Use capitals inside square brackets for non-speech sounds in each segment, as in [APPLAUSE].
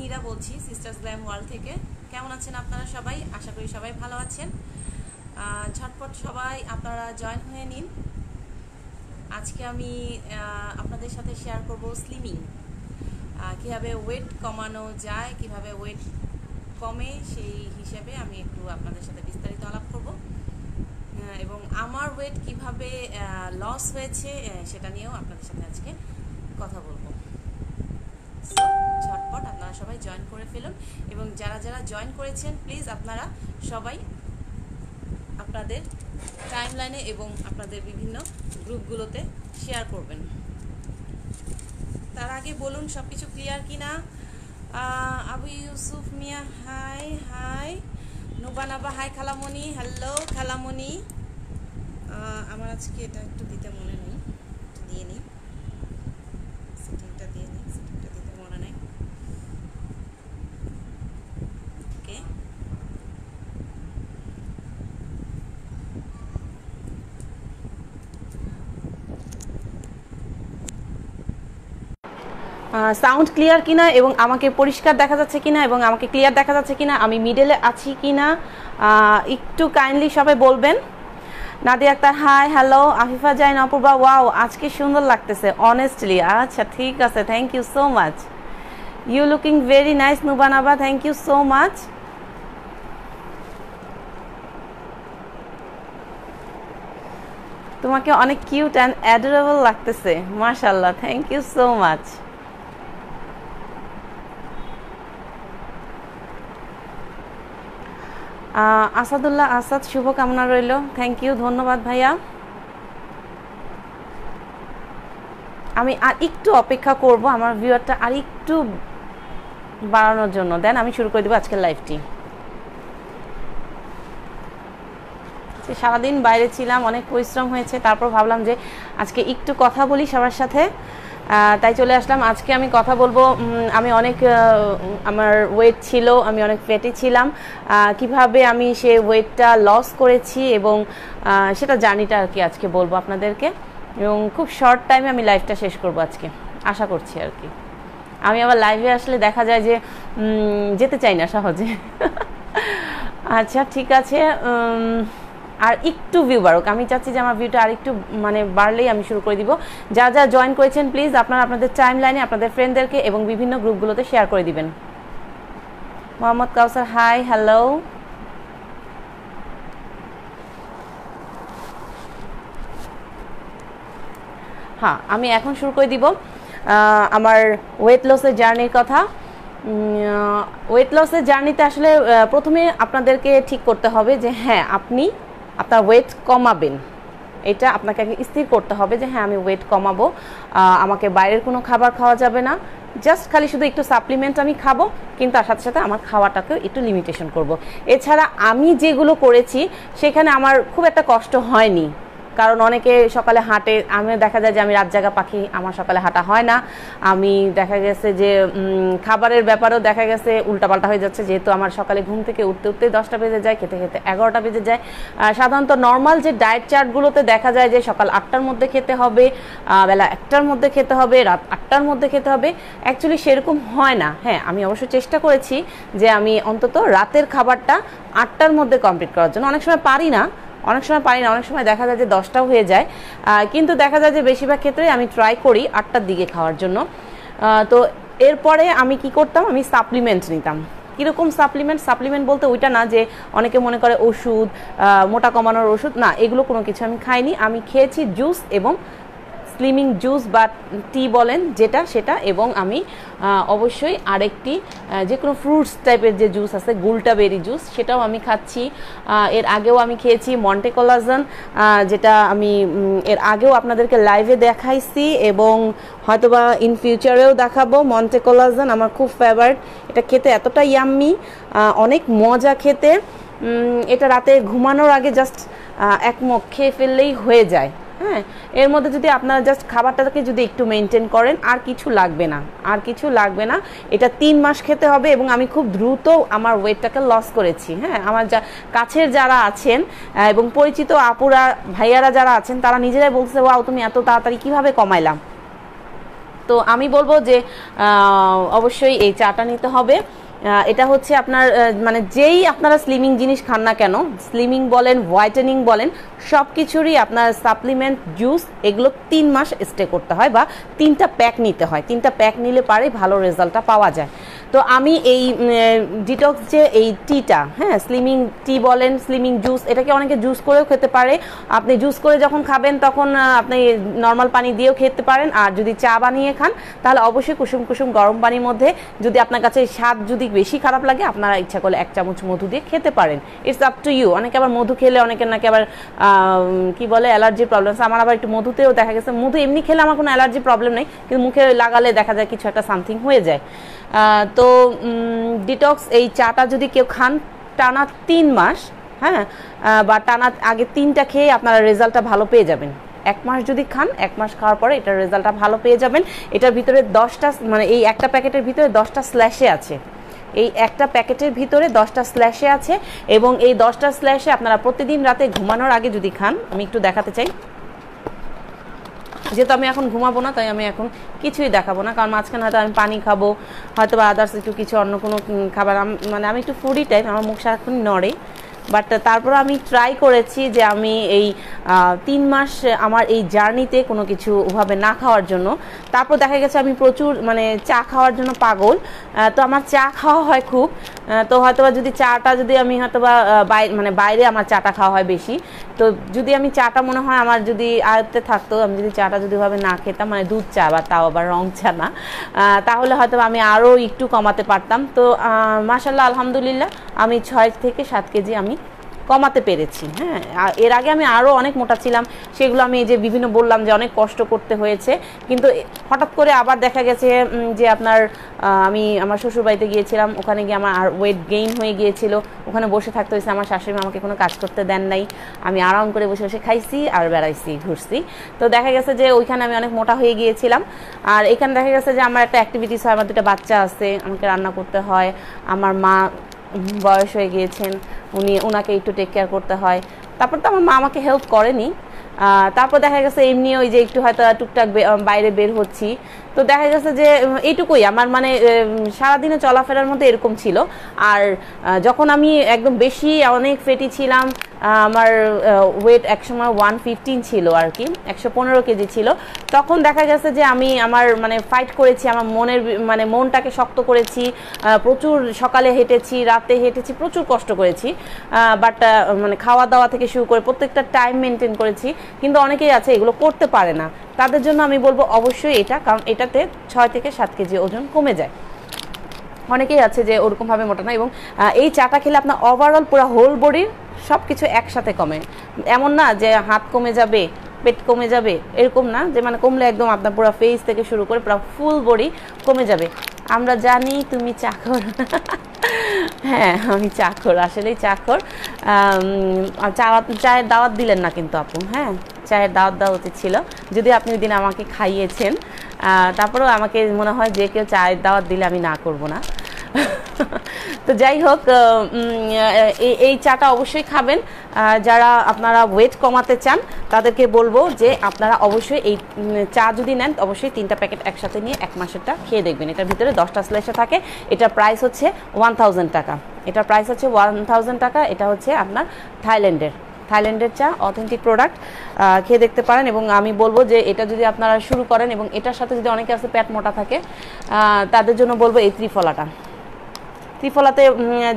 নীরা বলছি sisters glam world থেকে। কেমন আছেন আপনারা সবাই? আশা করি সবাই ভালো আছেন। ঝটপট সবাই আপনারা জয়েন হয়ে নিন। আজকে আমি আপনাদের সাথে শেয়ার করব স্লিমিং কীভাবে ওয়েট কমানো যায়, কীভাবে ওয়েট কমে, সেই হিসেবে আমি একটু আপনাদের সাথে বিস্তারিত আলাপ করব। এবং আমার ওয়েট কীভাবে লস হয়েছে সেটা নিয়েও আপনাদের সাথে আজকে কথা বলব So, ঝটপট আপনারা সবাই জয়েন করে ফেলুন। এবং যারা যারা জয়েন করেছেন প্লিজ আপনারা সবাই আপনাদের টাইমলাইনে এবং আপনাদের বিভিন্ন গ্রুপগুলোতে শেয়ার করবেন। তার আগে বলুন সব কিছু ক্লিয়ার কি না আবু ইউসুফ মিয়া হাই হাই নুবানাবা হাই খালামণি। হ্যালো খালামণি। আমার আজকে এটা একটু দিতে মনে নেই দিয়ে নিই সেটিংটা দিয়ে নিই সেটিংটা দিতে মনে নেই ওকে সাউন্ড ক্লিয়ার কিনা এবং আমাকে পরিষ্কার দেখা যাচ্ছে কিনা এবং আমাকে ক্লিয়ার দেখা যাচ্ছে কিনা, আমি মিডলে আছি কিনা একটু কাইন্ডলি সবাই বলবেন। Nadia Akhtar hi hello Afifa Zain, Apurba wow আজকে সুন্দর লাগতেছে অনেস্টলি আচ্ছা ঠিক আছে thank you so much you looking very nice নুবানাবা thank you so much তোমাকে অনেক কিউট অ্যান্ড অ্যাডোরেবল লাগতেছে মাশাল্লাহ thank you so much Asadullah Asad, শুভকামনা রইল। থ্যাংক ইউ ধন্যবাদ ভাইয়া। আমি আর একটু অপেক্ষা করব আমার ভিউয়ারটা আর একটু বাড়ানোর জন্য। দেন আমি শুরু করে দেবো আজকের লাইভটি সারাদিন বাইরে ছিলাম, অনেক পরিশ্রম হয়েছে, তারপর ভাবলাম যে আজকে একটু কথা বলি সবার সাথে। তাই চলে আসলাম। আজকে আমি কথা বলব আমি অনেক আমার ওয়েট ছিল, আমি অনেক ফ্যাটি ছিলাম। কীভাবে আমি সে ওয়েটটা লস করেছি এবং সেটা জার্নিটা আর কি আজকে বলব আপনাদেরকে। এবং খুব শর্ট টাইমে আমি লাইফটা শেষ করব আজকে, আশা করছি আর কি। আমি আবার লাইভে আসলে দেখা যায় যে যেতে চাই না সহজে। [LAUGHS] আচ্ছা ঠিক আছে আর একটু ভিউ বাড়ুক। আমি চাচ্ছি যে আমার ভিউটা আর একটু মানে বাড়লেই আমি শুরু করে দিব। যা যা জয়েন করেছেন প্লিজ আপনারা আপনাদের টাইম লাইনে আপনাদের ফ্রেন্ডদেরকে এবং বিভিন্ন গ্রুপগুলোতে শেয়ার করে দিবেন। মোহাম্মদ কাউসার হাই হ্যালো হ্যাঁ আমি এখন শুরু করে দিব। আমার ওয়েট লসের জার্নির কথা। ওয়েট লসের জার্নিতে আসলে প্রথমে আপনাদেরকে ঠিক করতে হবে যে হ্যাঁ আপনি আপনার ওয়েট কমাবেন। এটা আপনাকে আগে স্থির করতে হবে যে হ্যাঁ আমি ওয়েট কমাবো। আমাকে বাইরের কোনো খাবার খাওয়া যাবে না। জাস্ট খালি শুধু একটু সাপ্লিমেন্ট আমি খাব, কিন্তু তার সাথে সাথে আমার খাওয়াটাকেও একটু লিমিটেশন করব। এছাড়া আমি যেগুলো করেছি, সেখানে আমার খুব একটা কষ্ট হয়নি। কারণ অনেকে সকালে হাঁটে, আমি দেখা যায় যে আমি রাত জাগা পাখি, আমার সকালে হাঁটা হয় না। আমি দেখা গেছে যে খাবারের ব্যাপারেও দেখা গেছে উল্টাপাল্টা হয়ে যাচ্ছে। যেহেতু আমার সকালে ঘুম থেকে উঠতে উঠতে দশটা বেজে যায়, খেতে খেতে এগারোটা বেজে যায়। সাধারণত নর্মাল যে ডায়েট চার্টগুলোতে দেখা যায় যে, সকাল আটটার মধ্যে খেতে হবে বেলা একটার মধ্যে খেতে হবে, রাত আটটার মধ্যে খেতে হবে। অ্যাকচুয়ালি সেরকম হয় না। হ্যাঁ আমি অবশ্য চেষ্টা করেছি যে, আমি অন্তত রাতের খাবারটা আটটার মধ্যে কমপ্লিট করার জন্য। অনেক সময় পারি না অনেক সময় পারি না, অনেক সময় দেখা যায় যে দশটাও হয়ে যায়। কিন্তু দেখা যায় যে বেশিরভাগ ক্ষেত্রে আমি ট্রাই করি আটটার দিকে খাওয়ার জন্য। তো এরপরে আমি কি করতাম? আমি সাপ্লিমেন্ট নিতাম। কীরকম সাপ্লিমেন্ট সাপ্লিমেন্ট বলতে ওইটা না যে অনেকে মনে করে ওষুধ মোটা কমানোর ওষুধ, না, এগুলো কোনো কিছু আমি খাইনি। আমি খেয়েছি জুস এবং স্লিমিং জুস বা টি বলেন, যেটা, সেটা, এবং আমি অবশ্যই আরেকটি যে কোনো ফ্রুটস টাইপের যে জুস আছে, গুলটা বেরি জুস, সেটাও আমি খাচ্ছি। এর আগেও আমি খেয়েছি মন্টে কোলাজন যেটা আমি এর আগেও আপনাদেরকে লাইভে দেখাইছি, এবং হয়তোবা ইন ফিউচারেও দেখাবো মন্টে কোলাজন, আমার খুব ফেভারিট এটা খেতে এতটা ইয়াম্মি অনেক মজা খেতে। এটা রাতে ঘুমানোর আগে জাস্ট এক মগ খেয়ে ফেললেই হয়ে যায়। হ্যাঁ এর মধ্যে যদি আপনারা জাস্ট খাবারটাকে যদি একটু মেনটেন করেন, আর কিছু লাগবে না, আর কিছু লাগবে না। এটা তিন মাস খেতে হবে এবং আমি খুব দ্রুত আমার ওয়েটটাকে লস করেছি হ্যাঁ। আমার যা, কাছের যারা আছেন এবং পরিচিত আপুরা, ভাইয়ারা যারা আছেন, তারা নিজেরাই বলছে, ওয়াও, তুমি এত তাড়াতাড়ি কীভাবে কমাইলাম? তো আমি বলব যে অবশ্যই এই চাটা নিতে হবে। এটা হচ্ছে আপনার মানে যেই আপনারা স্লিমিং জিনিস খান না কেন স্লিমিং বলেন হোয়াইটেনিং বলেন সব কিছুরই আপনার সাপ্লিমেন্ট জুস এগুলো তিন মাস স্টে করতে হয় বা তিনটা প্যাক নিতে হয়। তিনটা প্যাক নিলে পারে ভালো রেজাল্টটা পাওয়া যায়। তো আমি এই ডিটক্স যে এই টিটা হ্যাঁ স্লিমিং টি বলেন স্লিমিং জুস এটাকে অনেকে জুস করেও খেতে পারে। আপনি জুস করে যখন খাবেন তখন আপনি নর্মাল পানি দিয়েও খেতে পারেন। আর যদি চা বানিয়ে খান, তাহলে অবশ্যই কুসুম কুসুম গরম পানির মধ্যে যদি আপনার কাছে স্বাদ যদি বেশি খারাপ লাগে, আপনারা ইচ্ছা করলে এক চামচ মধু দিয়ে খেতে পারেন। ইটস আপ টু ইউ অনেকে আবার মধু খেলে, অনেকের নাকি আবার কি বলে, অ্যালার্জি প্রবলেম আছে আমার আবার একটু মধুতেও দেখা গেছে। মধু এমনি খেলে আমার কোনো অ্যালার্জি প্রবলেম নেই, কিন্তু মুখে লাগালে দেখা যায় কিছু একটা সামথিং হয়ে যায়। তো ডিটক্স এই চাটা যদি কেউ খান, টানা তিন মাস হ্যাঁ বা টানা আগে তিনটা খেয়ে আপনারা রেজাল্টটা ভালো পেয়ে যাবেন। এক মাস যদি খান, এক মাস খাওয়ার পরে এটার রেজাল্টটা ভালো পেয়ে যাবেন। এটার ভিতরে দশটা মানে এই একটা প্যাকেটের ভিতরে দশটা স্ল্যাশে আছে। এই একটা প্যাকেটের ভিতরে দশটা স্ল্যাশে আছে এবং এই দশটা স্ল্যাশে আপনারা প্রতিদিন রাতে ঘুমানোর আগে যদি খান, আমি একটু দেখাতে চাই। যেহেতু আমি এখন ঘুমাবো না, তাই আমি এখন কিছুই দেখাবো না, কারণ মাঝখানে হয়তো আমি পানি খাব হয়তো বা আদার্স একটু কিছু অন্য কোনো খাবার মানে আমি একটু ফুডি টাইপ আমার মুখ সারাক্ষণ নড়ে। বাট তারপর আমি ট্রাই করেছি যে আমি এই তিন মাস আমার এই জার্নিতে কোনো কিছু ওভাবে না খাওয়ার জন্য। তারপর দেখা গেছে আমি প্রচুর মানে চা খাওয়ার জন্য পাগল। তো আমার চা খাওয়া হয় খুব। তো হয়তোবা যদি চাটা যদি আমি হয়তোবা বাইরে মানে বাইরে আমার চাটা খাওয়া হয় বেশি। তো যদি আমি চাটা মনে হয় আমার যদি আয়ত্তে থাকতো, আমি যদি চাটা যদি ওভাবে না খেতাম মানে দুধ চা বা তাও আবার রং চা না তাহলে হয়তো আমি আরও একটু কমাতে পারতাম। তো মাসাল্লাহ আলহামদুলিল্লাহ, আমি ছয় থেকে সাত কেজি আমি কমাতে পেরেছি হ্যাঁ। এর আগে আমি আরও অনেক মোটা ছিলাম, সেগুলো আমি যে বিভিন্ন বললাম যে অনেক কষ্ট করতে হয়েছে। কিন্তু হঠাৎ করে আবার দেখা গেছে যে আপনার আমি আমার শ্বশুরবাড়িতে গিয়েছিলাম, ওখানে গিয়ে আমার আর ওয়েট গেইন হয়ে গিয়েছিল। ওখানে বসে থাকতে হয়েছে, আমার শাশুড়ি আমাকে কোনো কাজ করতে দেন নাই। আমি আরাম করে বসে বসে খাইছি আর বেড়াইছি, ঘুরছি। তো দেখা গেছে যে ওইখানে আমি অনেক মোটা হয়ে গিয়েছিলাম। আর এখানে দেখা গেছে যে আমার একটা অ্যাক্টিভিটিস হয়, আমার দুটো বাচ্চা আছে, আমাকে রান্না করতে হয়। আমার মা বয়স হয়ে গিয়েছেন, উনি ওনাকে একটু টেক কেয়ার করতে হয়। তারপর তো আমার মা আমাকে হেল্প করেনি। তারপর দেখা গেছে এমনি ওই যে একটু হয়তো টুকটাক বাইরে বের হচ্ছি। তো দেখা গেছে যে এইটুকুই আমার মানে সারাদিনে চলাফেরার মধ্যে এরকম ছিল। আর যখন আমি একদম বেশি অনেক ফেটি ছিলাম আমার ওয়েট একসময় ওয়ান ফিফটিন ছিল আর কি, একশো পনেরো কেজি ছিল, তখন দেখা গেছে যে আমি আমার মানে ফাইট করেছি, আমার মনের মানে মনটাকে শক্ত করেছি প্রচুর সকালে হেঁটেছি, রাতে হেঁটেছি, প্রচুর কষ্ট করেছি বাট মানে খাওয়া দাওয়া থেকে শুরু করে প্রত্যেকটা টাইম মেনটেন করেছি, কিন্তু অনেকেই আছে এগুলো করতে পারে না। তাদের জন্য আমি বলব অবশ্যই এটা, কারণ এটাতে ছয় থেকে সাত কেজি ওজন কমে যায়। অনেকেই আছে যে ওরকমভাবে মোটা না, এবং এই চাটা খেলে আপনার ওভারঅল পুরো হোল বডির সব কিছু একসাথে কমে। এমন না যে হাত কমে যাবে, পেট কমে যাবে, এরকম না, যে মানে কমলে একদম আপনার পুরো ফেস থেকে শুরু করে পুরো ফুল বডি কমে যাবে। আমরা জানি তুমি চাকর। [LAUGHS] হ্যাঁ আমি চাকর, আসলেই চাকর। চা চায়ের দাওয়াত দিলেন না কিন্তু আপু হ্যাঁ। চায়ের দাওয়াত দেওয়া উচিত ছিল। যদি আপনি ওই দিন আমাকে খাইয়েছেন তারপরেও আমাকে মনে হয় যে কেউ চায়ের দাওয়াত দিলে আমি না করব না। [LAUGHS] তো যাই হোক এই চাটা অবশ্যই খাবেন। যারা আপনারা ওয়েট কমাতে চান, তাদেরকে বলব যে আপনারা অবশ্যই এই চা যদি নেন, অবশ্যই তিনটা প্যাকেট একসাথে নিয়ে এক মাসেরটা খেয়ে দেখবেন। এটার ভিতরে দশটা স্লাইসে থাকে। এটার প্রাইস হচ্ছে ওয়ান টাকা। এটার প্রাইস হচ্ছে ওয়ান টাকা। এটা হচ্ছে আপনার থাইল্যান্ডের থাইল্যান্ডের চা অথেন্টিক প্রোডাক্ট খেয়ে দেখতে পারেন এবং আমি বলব যে এটা যদি আপনারা শুরু করেন এবং এটার সাথে যদি অনেকে আছে প্যাট মোটা থাকে তাদের জন্য বলব এই ত্রিফলাটা। ত্রিফলাতে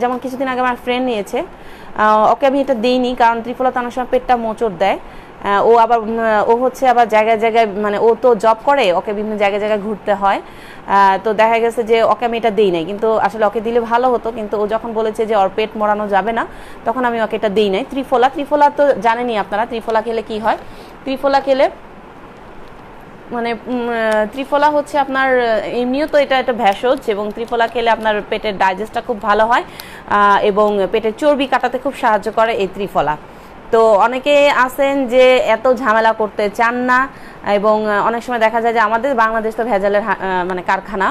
যেমন কিছুদিন আগে আমার ফ্রেন্ড নিয়েছে ওকে আমি এটা দিইনি কারণ ত্রিফলাতে অনেক সময় পেটটা মোচড় দেয়। ও আবার ও হচ্ছে আবার জায়গায় জায়গায় মানে ও তো জব করে, ওকে বিভিন্ন জায়গায় জায়গায় ঘুরতে হয়। তো দেখা গেছে যে ওকে আমি এটা দিই নাই। কিন্তু আসলে ওকে দিলে ভালো হতো, কিন্তু ও যখন বলেছে যে ওর পেট মরানো যাবে না, তখন আমি ওকে এটা দিই নাই। ত্রিফলা ত্রিফলা তো জানেনই আপনারা, ত্রিফলা খেলে কি হয়? ত্রিফলা খেলে মানে ত্রিফলা হচ্ছে আপনার, এমনিও তো এটা একটা ভেষজ, এবং ত্রিফলা খেলে আপনার পেটের ডাইজেস্টটা খুব ভালো হয় এবং পেটের চর্বি কাটাতে খুব সাহায্য করে এই ত্রিফলা। তো অনেকে আছেন যে এত ঝামেলা করতে চান না, এবং অনেক সময় দেখা যায় যে আমাদের বাংলাদেশ তো ভেজালের মানে কারখানা।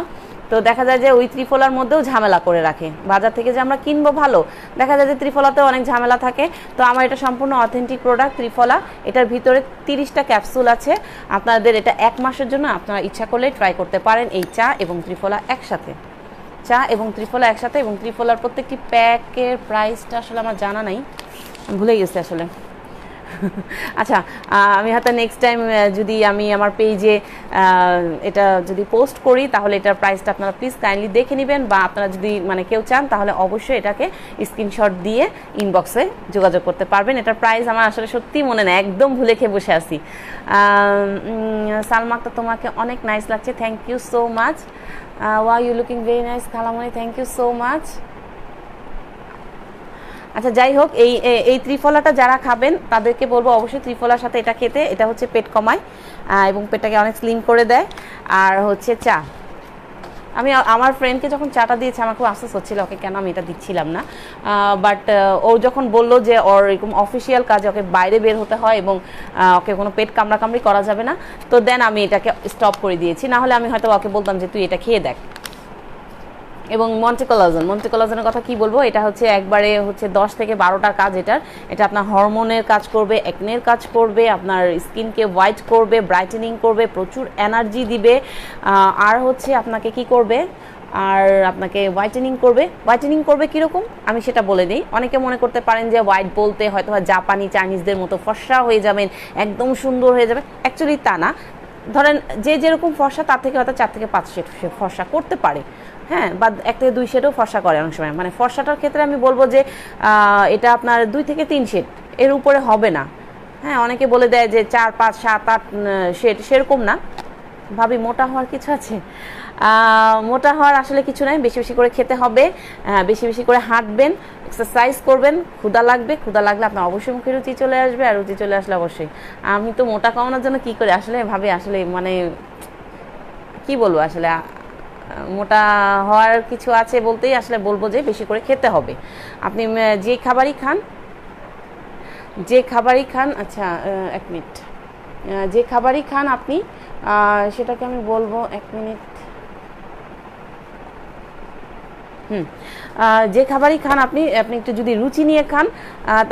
তো দেখা যায় যে ওই ত্রিফলার মধ্যেও ঝামেলা করে রাখে। বাজার থেকে যে আমরা কিনবো ভালো, দেখা যায় যে ত্রিফলাতেও অনেক ঝামেলা থাকে। তো আমার এটা সম্পূর্ণ অথেন্টিক প্রোডাক্ট ত্রিফলা। এটার ভিতরে তিরিশটা ক্যাপসুল আছে। আপনাদের এটা এক মাসের জন্য আপনারা ইচ্ছা করলে ট্রাই করতে পারেন এই চা এবং ত্রিফলা একসাথে। চা এবং ত্রিফলা একসাথে এবং ত্রিফলার প্রত্যেকটি প্যাকের প্রাইসটা আসলে আমার জানা নাই। ভুলে গেছি আসলে। [LAUGHS] আচ্ছা আমি হয়তো নেক্সট টাইম যদি আমি আমার পেজে এটা যদি পোস্ট করি, তাহলে এটার প্রাইসটা আপনারা প্লিজ কাইন্ডলি দেখে নেবেন বা আপনারা যদি মানে কেউ চান, তাহলে অবশ্যই এটাকে স্ক্রিনশট দিয়ে ইনবক্সে যোগাযোগ করতে পারবেন। এটার প্রাইস আমার আসলে সত্যি মনে নেই, একদম ভুলে খেয়ে বসে আছি। সালমাকটা তোমাকে অনেক নাইস লাগছে থ্যাংক ইউ সো মাচ ওয়া ইউ লুকিং ভেরি নাইস খালামনি থ্যাংক ইউ সো মাচ আচ্ছা যাই হোক, এই এই ত্রিফলাটা যারা খাবেন, তাদেরকে বলব অবশ্যই ত্রিফলার সাথে এটা খেতে। এটা হচ্ছে পেট কমায় এবং পেটটাকে অনেক স্লিম করে দেয়। আর হচ্ছে চা। আমি আমার ফ্রেন্ডকে যখন চাটা দিয়েছে, আমার খুব আফসোস হচ্ছিল, ওকে কেন আমি এটা দিচ্ছিলাম না? বাট ও যখন বলল যে ওর এরকম অফিসিয়াল কাজে ওকে বাইরে বের হতে হয় এবং ওকে কোনো পেট কামড়াকামড়ি করা যাবে না, তো দেন আমি এটাকে স্টপ করে দিয়েছি। না হলে আমি হয়তো ওকে বলতাম যে, তুই এটা খেয়ে দেখ। এবং মন্টেকোলাজন। মন্টেকোলাজনের কথা কি বলব? এটা হচ্ছে একবারে হচ্ছে দশ থেকে বারোটার কাজ এটার। এটা আপনার হরমোনের কাজ করবে একনের কাজ করবে, আপনার স্কিনকে হোয়াইট করবে ব্রাইটেনিং করবে, প্রচুর এনার্জি দিবে। আর হচ্ছে আপনাকে কি করবে? আর আপনাকে হোয়াইটেনিং করবে। হোয়াইটেনিং করবে কীরকম? আমি সেটা বলে দিই। অনেকে মনে করতে পারেন যে হোয়াইট বলতে হয়তো জাপানি, চাইনিজদের মতো ফর্সা হয়ে যাবেন, একদম সুন্দর হয়ে যাবে অ্যাকচুয়ালি তা না। ধরেন যে যেরকম ফর্সা, তার থেকে হয়তো চার থেকে পাঁচ ফর্সা করতে পারে। হ্যাঁ বা এক থেকে দুই শেডও ফর্সা করে অনেক সময়। মানে ফর্সাটার ক্ষেত্রে আমি বলব যে এটা আপনার দুই থেকে তিন শেড এর উপরে হবে না। হ্যাঁ অনেকে বলে দেয় যে চার, পাঁচ, সাত, আট শেড সেরকম না। ভাবি, মোটা হওয়ার কিছু আছে? মোটা হওয়ার আসলে কিছু নাই। বেশি বেশি করে খেতে হবে। বেশি বেশি করে হাঁটবেন এক্সারসাইজ করবেন। ক্ষুদা লাগবে। ক্ষুদা লাগলে আপনার অবশ্যই মুখে রুচি চলে আসবে আর রুচি চলে আসলে অবশ্যই। আমি তো মোটা কমানোর জন্য কি করে? আসলে ভাবি, আসলে মানে কি বলব? আসলে মোটা হওয়ার কিছু আছে বলতেই আসলে বলব যে বেশি করে খেতে হবে। আপনি যে খাবারই খান, যে খাবারই খান আচ্ছা এক মিনিট। যে খাবারই খান আপনি সেটাকে আমি বলব এক মিনিট। হুম। যে খাবারই খান আপনি আপনি একটু যদি রুচি নিয়ে খান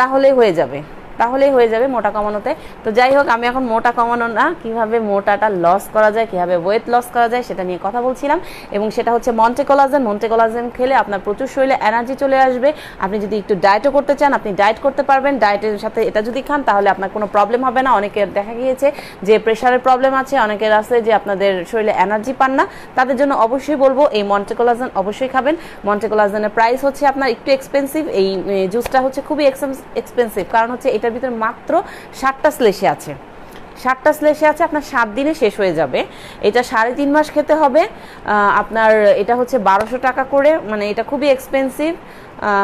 তাহলে হয়ে যাবে। তাহলেই হয়ে যাবে মোটা কমানোতে। তো যাই হোক, আমি এখন মোটা কমানো না, কীভাবে মোটাটা লস করা যায়, কীভাবে ওয়েট লস করা যায় সেটা নিয়ে কথা বলছিলাম। এবং সেটা হচ্ছে মন্টে কোলাজেন মন্টে কোলাজেন খেলে আপনার প্রচুর শরীরে এনার্জি চলে আসবে। আপনি যদি একটু ডায়েটও করতে চান, আপনি ডায়েট করতে পারবেন। ডায়েটের সাথে এটা যদি খান, তাহলে আপনার কোনো প্রবলেম হবে না। অনেকের দেখা গিয়েছে যে প্রেশারের প্রবলেম আছে, অনেকের আছে যে আপনাদের শরীরে এনার্জি পান না। তাদের জন্য অবশ্যই বলব, এই মন্টেকোলাজেন অবশ্যই খাবেন। মন্টে কোলাজেনের প্রাইস হচ্ছে আপনার একটু এক্সপেন্সিভ এই জুসটা হচ্ছে খুবই এক্সপেন্সিভ কারণ হচ্ছে এটার ভিতরে মাত্র ষাটটা স্লেশে আছে। ষাটটা স্লেশে আছে, আপনার সাত দিনে শেষ হয়ে যাবে। এটা সাড়ে তিন মাস খেতে হবে। আপনার এটা হচ্ছে বারোশো টাকা করে মানে এটা খুবই এক্সপেন্সিভ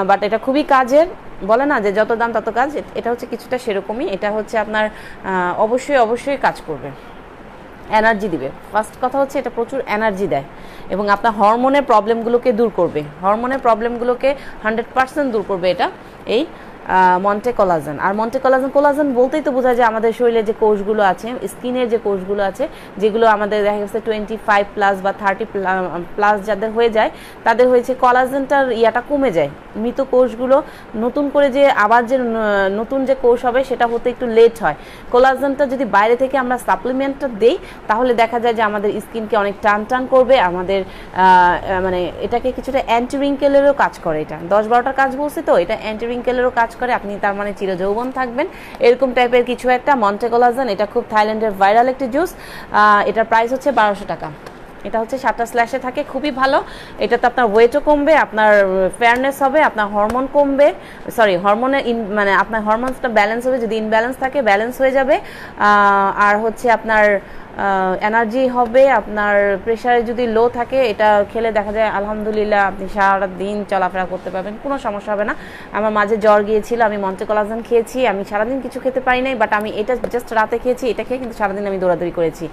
বাট এটা খুবই কাজের। বলে না যে যত দাম তত কাজ এটা হচ্ছে কিছুটা সেরকমই। এটা হচ্ছে আপনার অবশ্যই অবশ্যই কাজ করবে। এনার্জি দিবে। ফার্স্ট কথা হচ্ছে এটা প্রচুর এনার্জি দেয় এবং আপনার হরমোনের প্রবলেমগুলোকে দূর করবে। হরমোনের প্রবলেমগুলোকে হান্ড্রেড পার্সেন্ট দূর করবে এটা। এই মন্টে কোলাজেন আর মন্টে কোলাজেন কোলাজেন বলতেই তো বোঝা যায় আমাদের শরীরে যে কোষগুলো আছে স্কিনের যে কোষগুলো আছে, যেগুলো আমাদের দেখা গেছে টোয়েন্টি ফাইভ প্লাস বা থার্টি প্লাস যাদের হয়ে যায়, তাদের হয়েছে কলাজেনটার ইয়াটা কমে যায়। মৃত কোষগুলো নতুন করে যে আবার যে নতুন যে কোষ হবে, সেটা হতে একটু লেট হয়। কোলাজেনটা যদি বাইরে থেকে আমরা সাপ্লিমেন্টটা দেই, তাহলে দেখা যায় যে আমাদের স্কিনকে অনেক টান টান করবে, আমাদের মানে এটাকে কিছুটা অ্যান্টি রিঙ্কেলেরও কাজ করে এটা। দশ বারোটার কাজ বলছি তো, এটা অ্যান্টি রিঙ্কেলেরও কাজ করে, আপনি তার মানে চিরযৌবন থাকবেন। এরকম টাইপের কিছু একটা মন্টেকোলাজেন এটা খুব থাইল্যান্ডের ভাইরাল একটি জুস এটার প্রাইস হচ্ছে বারোশো টাকা। এটা হচ্ছে সাতটা স্ল্যাশে থাকে, খুবই ভালো। এটাতে আপনার ওয়েটও কমবে, আপনার ফেয়ারনেস হবে, আপনার হরমোন কমবে। সরি হরমোনের ইন মানে আপনার হরমোনসটা ব্যালেন্স হবে, যদি ইনব্যালেন্স থাকে ব্যালেন্স হয়ে যাবে। আর হচ্ছে আপনার এনার্জি হবে, আপনার প্রেশারে যদি লো থাকে, এটা খেলে দেখা যায় আলহামদুলিল্লাহ আপনি সারা দিন চলাফেরা করতে পারবেন, কোনো সমস্যা হবে না। আমার মাঝে জ্বর গিয়েছিল, আমি মঞ্চে কলাজান খেয়েছি, আমি সারাদিন কিছু খেতে পারি নাই বাট আমি এটা জাস্ট রাতে খেয়েছি, এটা খেয়ে কিন্তু সারাদিন আমি দৌড়াদৌড়ি করেছি।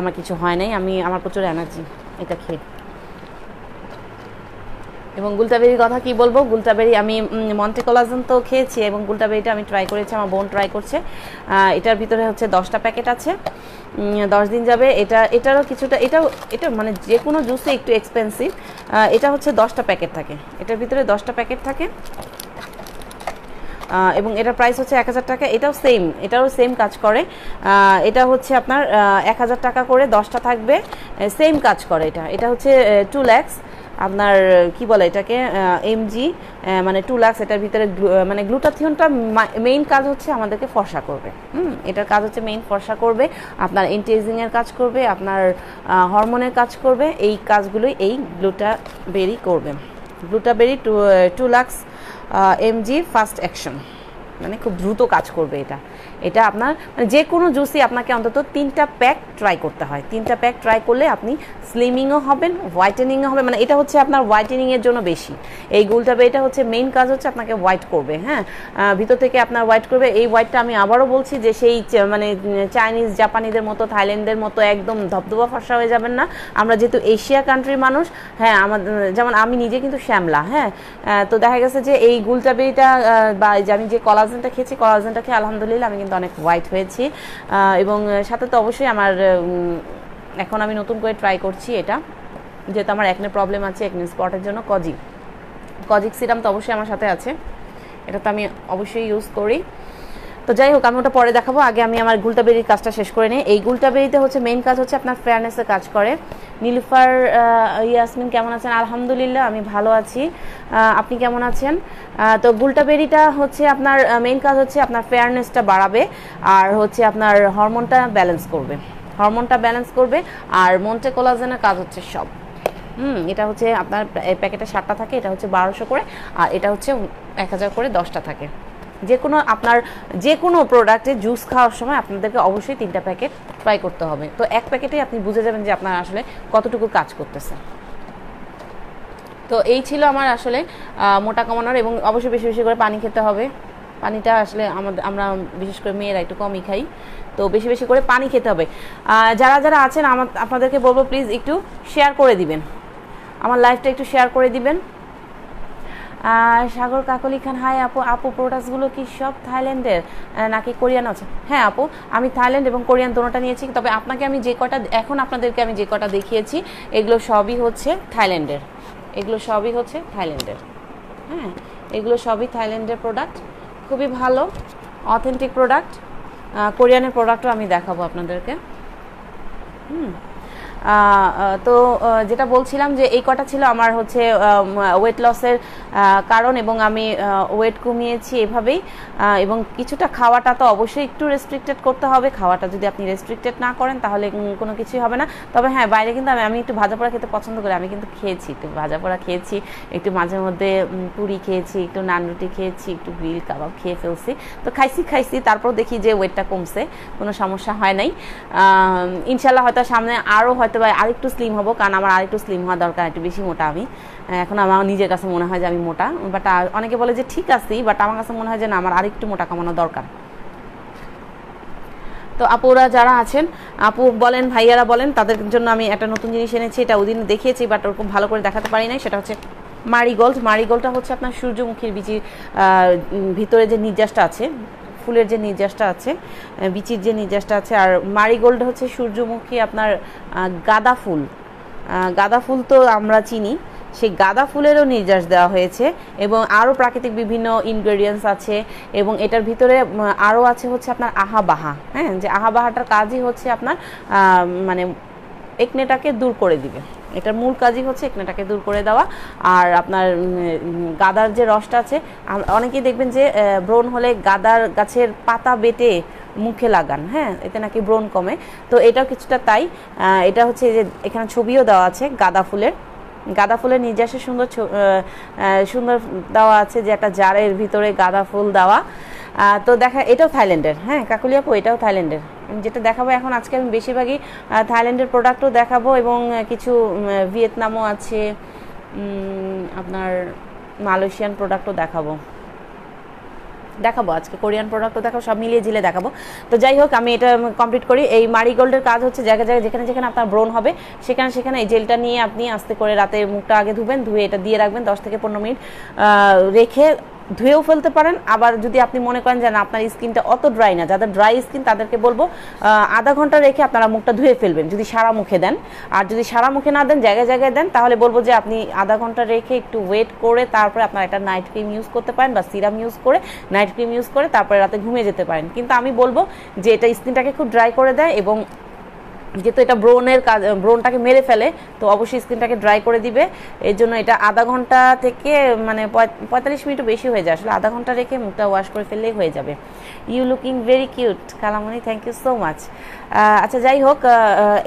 আমার কিছু হয় নাই, আমি, আমার প্রচুর এনার্জি এটা খেয়ে। এবং গুলটাবেরির কথা কি বলব? গুলটাবেরি আমি মন্টে কলাজন তো খেয়েছি এবং গুলটাবেরিটা আমি ট্রাই করেছি, আমার বোন ট্রাই করছে। এটার ভিতরে হচ্ছে দশটা প্যাকেট আছে। দশ দিন যাবে। এটা, এটারও কিছুটা, এটাও, এটা মানে যে কোনো জুসে একটু এক্সপেন্সিভ এটা হচ্ছে দশটা প্যাকেট থাকে। এটার ভিতরে দশটা প্যাকেট থাকে। এবং এটার প্রাইস হচ্ছে এক হাজার টাকা। এটাও সেম এটাও সেম কাজ করে। এটা হচ্ছে আপনার এক হাজার টাকা করে দশটা থাকবে। সেম কাজ করে এটা। এটা হচ্ছে টু ল্যাক্স আপনার কি বলে এটাকে এমজি মানে টু লাক্স এটার ভিতরে মানে গ্লুটাথিয়নটা মেইন কাজ হচ্ছে আমাদেরকে ফর্সা করবে। হুম, এটার কাজ হচ্ছে মেইন ফর্সা করবে, আপনার এন্টিএজিংয়ের কাজ করবে, আপনার হরমোনের কাজ করবে, এই কাজগুলোই এই গ্লুটাবেরি করবে। Glutaberry two two lakhs mg fast action মানে খুব দ্রুত কাজ করবে এটা। এটা আপনার মানে যে কোনো জুসই আপনাকে অন্তত তিনটা প্যাক ট্রাই করতে হয়। তিনটা প্যাক ট্রাই করলে আপনি স্লিমিংও হবেন হোয়াইটেনিংও হবে মানে এটা হচ্ছে আপনার হোয়াইটেনিংয়ের জন্য বেশি। এই গুলটাবে এটা হচ্ছে মেইন কাজ হচ্ছে আপনাকে হোয়াইট করবে হ্যাঁ? ভিতর থেকে আপনার হোয়াইট করবে। এই হোয়াইটটা আমি আবারও বলছি যে সেই মানে চাইনিজ জাপানিদের মতো থাইল্যান্ডের মতো একদম ধবধবা ফর্সা হয়ে যাবেন না। আমরা যেহেতু এশিয়া কান্ট্রির মানুষ হ্যাঁ আমাদের যেমন আমি নিজে কিন্তু শ্যামলা হ্যাঁ? তো দেখা গেছে যে এই গুলটাবেটা বা আমি যে কলাজেনটা খেয়েছি কলাজেনটা খেয়ে আলহামদুলিল্লাহ আমি কিন্তু অনেক হোয়াইট হয়েছি। এবং সাথে তো অবশ্যই আমার এখন আমি নতুন করে ট্রাই করছি এটা। যেহেতু আমার একনে প্রবলেম আছে একনে স্পটের জন্য কজিক কজিক সিরাম তো অবশ্যই আমার সাথে আছে। এটা তো আমি অবশ্যই ইউজ করি। তো যাই হোক, আমি ওটা পরে দেখাবো। আগে আমি আমার গুলটাবেরির কাজটা শেষ করে নিই। এই গুলটাবেরিতে হচ্ছে মেইন কাজ হচ্ছে আপনার ফেয়ারনেসের কাজ করে। নীলুফার ইয়াসমিন কেমন আছেন? আলহামদুলিল্লাহ, আমি ভালো আছি। আপনি কেমন আছেন? তো গুলটাবেরিটা হচ্ছে আপনার মেইন কাজ হচ্ছে আপনার ফেয়ারনেসটা বাড়াবে আর হচ্ছে আপনার হরমোনটা ব্যালেন্স করবে। হরমোনটা ব্যালেন্স করবে আর মন্টে কোলাজেনের কাজ হচ্ছে সব। হুম, এটা হচ্ছে আপনার প্যাকেটে সাতটা থাকে, এটা হচ্ছে বারোশো করে আর এটা হচ্ছে এক হাজার করে দশটা থাকে। যে কোনো আপনার যে কোনো প্রোডাক্টে জুস খাওয়ার সময় আপনাদেরকে অবশ্যই তিনটা প্যাকেট ট্রাই করতে হবে। তো এক প্যাকেটে আপনি বুঝে যাবেন যে আপনার আসলে কতটুকু কাজ করতেছে। তো এই ছিল আমার আসলে মোটা কমানোর এবং অবশ্যই বেশি বেশি করে পানি খেতে হবে। পানিটা আসলে আমাদের, আমরা বিশেষ করে মেয়েরা একটু কমই খাই। তো বেশি বেশি করে পানি খেতে হবে। যারা যারা আছেন আমার আপনাদেরকে বলব প্লিজ একটু শেয়ার করে দিবেন। আমার লাইফটা একটু শেয়ার করে দিবেন। সাগর কাকলি খান, হাই আপু আপু প্রোডাক্টসগুলো কি সব থাইল্যান্ডের? নাকি কোরিয়ান আছে? হ্যাঁ আপু, আমি থাইল্যান্ড এবং কোরিয়ান দোনোটা নিয়েছি, তবে আপনাকে আমি যে কটা, এখন আপনাদেরকে আমি যে কটা দেখিয়েছি, এগুলো সবই হচ্ছে থাইল্যান্ডের। এগুলো সবই হচ্ছে থাইল্যান্ডের। হ্যাঁ এগুলো সবই থাইল্যান্ডের প্রোডাক্ট খুবই ভালো অথেন্টিক প্রোডাক্ট কোরিয়ানের প্রোডাক্টও আমি দেখাবো আপনাদেরকে। হুম। তো যেটা বলছিলাম যে এই কটা ছিল আমার হচ্ছে ওয়েট লসের কারণ এবং আমি ওয়েট কমিয়েছি এভাবেই। এবং কিছুটা খাওয়াটা তো অবশ্যই একটু রেস্ট্রিক্টেড করতে হবে। খাওয়াটা যদি আপনি রেস্ট্রিক্টেড না করেন তাহলে কোনো কিছুই হবে না। তবে হ্যাঁ বাইরে কিন্তু আমি একটু ভাজা পোড়া খেতে পছন্দ করি। আমি কিন্তু খেয়েছি, একটু ভাজা পোড়া খেয়েছি, একটু মাঝে মধ্যে পুরি খেয়েছি, একটু নান রুটি খেয়েছি, একটু গ্রিল কাবাব খেয়ে ফেলছি। তো খাইছি খাইছি, তারপর দেখি যে ওয়েটটা কমছে, কোনো সমস্যা হয় নাই। ইনশাল্লাহ হয়তো সামনে আরও হয়তো বা আরেকটু স্লিম হব, কারণ আমার আরেকটু স্লিম হওয়া দরকার, একটু বেশি মোটা আমি। এখন আমার নিজের কাছে মনে হয় যে আমি মোটা। বাট অনেকে বলে যে ঠিক আছি বাট আমার কাছে মনে হয় যে না, আমার আরেকটু মোটা কামানো দরকার। তো আপুরা যারা আছেন, আপু বলেন, ভাইয়ারা বলেন, তাদের জন্য আমি একটা নতুন জিনিস এনেছি, এটা ওদিন দেখিয়েছি বাট ওরকম ভালো করে দেখাতে পারি নাই, সেটা হচ্ছে মারিগোল্ড মারিগোল্ডটা হচ্ছে আপনার সূর্যমুখীর বিচির ভিতরে যে নির্যাসটা আছে ফুলের যে নির্যাসটা আছে বিচির যে নির্যাসটা আছে, আর মারিগোল্ড হচ্ছে সূর্যমুখী আপনার গাঁদা ফুল। গাঁদা ফুল তো আমরা চিনি। সেই গাঁদা ফুলেরও নির্যাস দেওয়া হয়েছে এবং আরও প্রাকৃতিক বিভিন্ন ইনগ্রেডিয়েন্টস আছে এবং এটার ভিতরে আরও আছে হচ্ছে আপনার আহাবাহা হ্যাঁ? যে আহাবাহাটার কাজই হচ্ছে আপনার মানে একনেটাকে দূর করে দিবে। এটার মূল কাজই হচ্ছে একনেটাকে দূর করে দেওয়া। আর আপনার গাদার যে রসটা আছে অনেকেই দেখবেন যে ব্রণ হলে গাদার গাছের পাতা বেটে মুখে লাগান হ্যাঁ? এতে নাকি ব্রণ কমে। তো এটাও কিছুটা তাই। এটা হচ্ছে যে এখানে ছবিও দেওয়া আছে, গাঁদা ফুলের। গাঁদা ফুলের নির্যাসে সুন্দর সুন্দর দেওয়া আছে যে একটা জারের ভিতরে গাঁদা ফুল দেওয়া। তো দেখা, এটাও থাইল্যান্ডের। হ্যাঁ কাকুলিয়াপু এটাও থাইল্যান্ডের। যেটা দেখাবো এখন, আজকে আমি বেশিরভাগই থাইল্যান্ডের প্রোডাক্টও দেখাবো এবং কিছু ভিয়েতনামও আছে আপনার মালয়েশিয়ান প্রোডাক্টও দেখাবো। দেখাবো আজকে, কোরিয়ান প্রোডাক্টও দেখাবো, সব মিলিয়ে ঝিলে দেখাবো। তো যাই হোক, আমি এটা কমপ্লিট করি। এই মারিগোল্ডের কাজ হচ্ছে, জায়গায় জায়গায়, যেখানে যেখানে আপনার ব্রণ হবে, সেখানে সেখানে এই জেলটা নিয়ে আপনি আস্তে করে রাতে মুখটা আগে ধুবেন, ধুয়ে এটা দিয়ে রাখবেন, দশ থেকে পনেরো মিনিট রেখে ধুয়েও ফেলতে পারেন। আবার যদি আপনি মনে করেন যে আপনার স্কিনটা অত ড্রাই না, যাদের ড্রাই স্কিন তাদেরকে বলব আধা ঘণ্টা রেখে আপনারা মুখটা ধুয়ে ফেলবেন, যদি সারা মুখে দেন। আর যদি সারা মুখে না দেন, জায়গায় জায়গায় দেন, তাহলে বলব যে আপনি আধা ঘণ্টা রেখে একটু ওয়েট করে তারপরে আপনার একটা নাইট ক্রিম ইউজ করতে পারেন বা সিরাম ইউজ করে নাইট ক্রিম ইউজ করে তারপরে রাতে ঘুমিয়ে যেতে পারেন। কিন্তু আমি বলব যে এটা স্কিনটাকে খুব ড্রাই করে দেয় এবং যেহেতু এটা ব্রোনের কাজ ব্রোনটাকে মেরে ফেলে, তো অবশ্যই স্কিনটাকে ড্রাই করে দিবে। এর জন্য এটা আধা ঘণ্টা থেকে মানে পঁয়তাল্লিশ মিনিটও বেশি হয়ে যায়। আসলে আধা ঘণ্টা রেখে মুখটা ওয়াশ করে ফেললেই হয়ে যাবে। ইউ লুকিং ভেরি কিউট কালামনি থ্যাংক ইউ সো মাচ আচ্ছা যাই হোক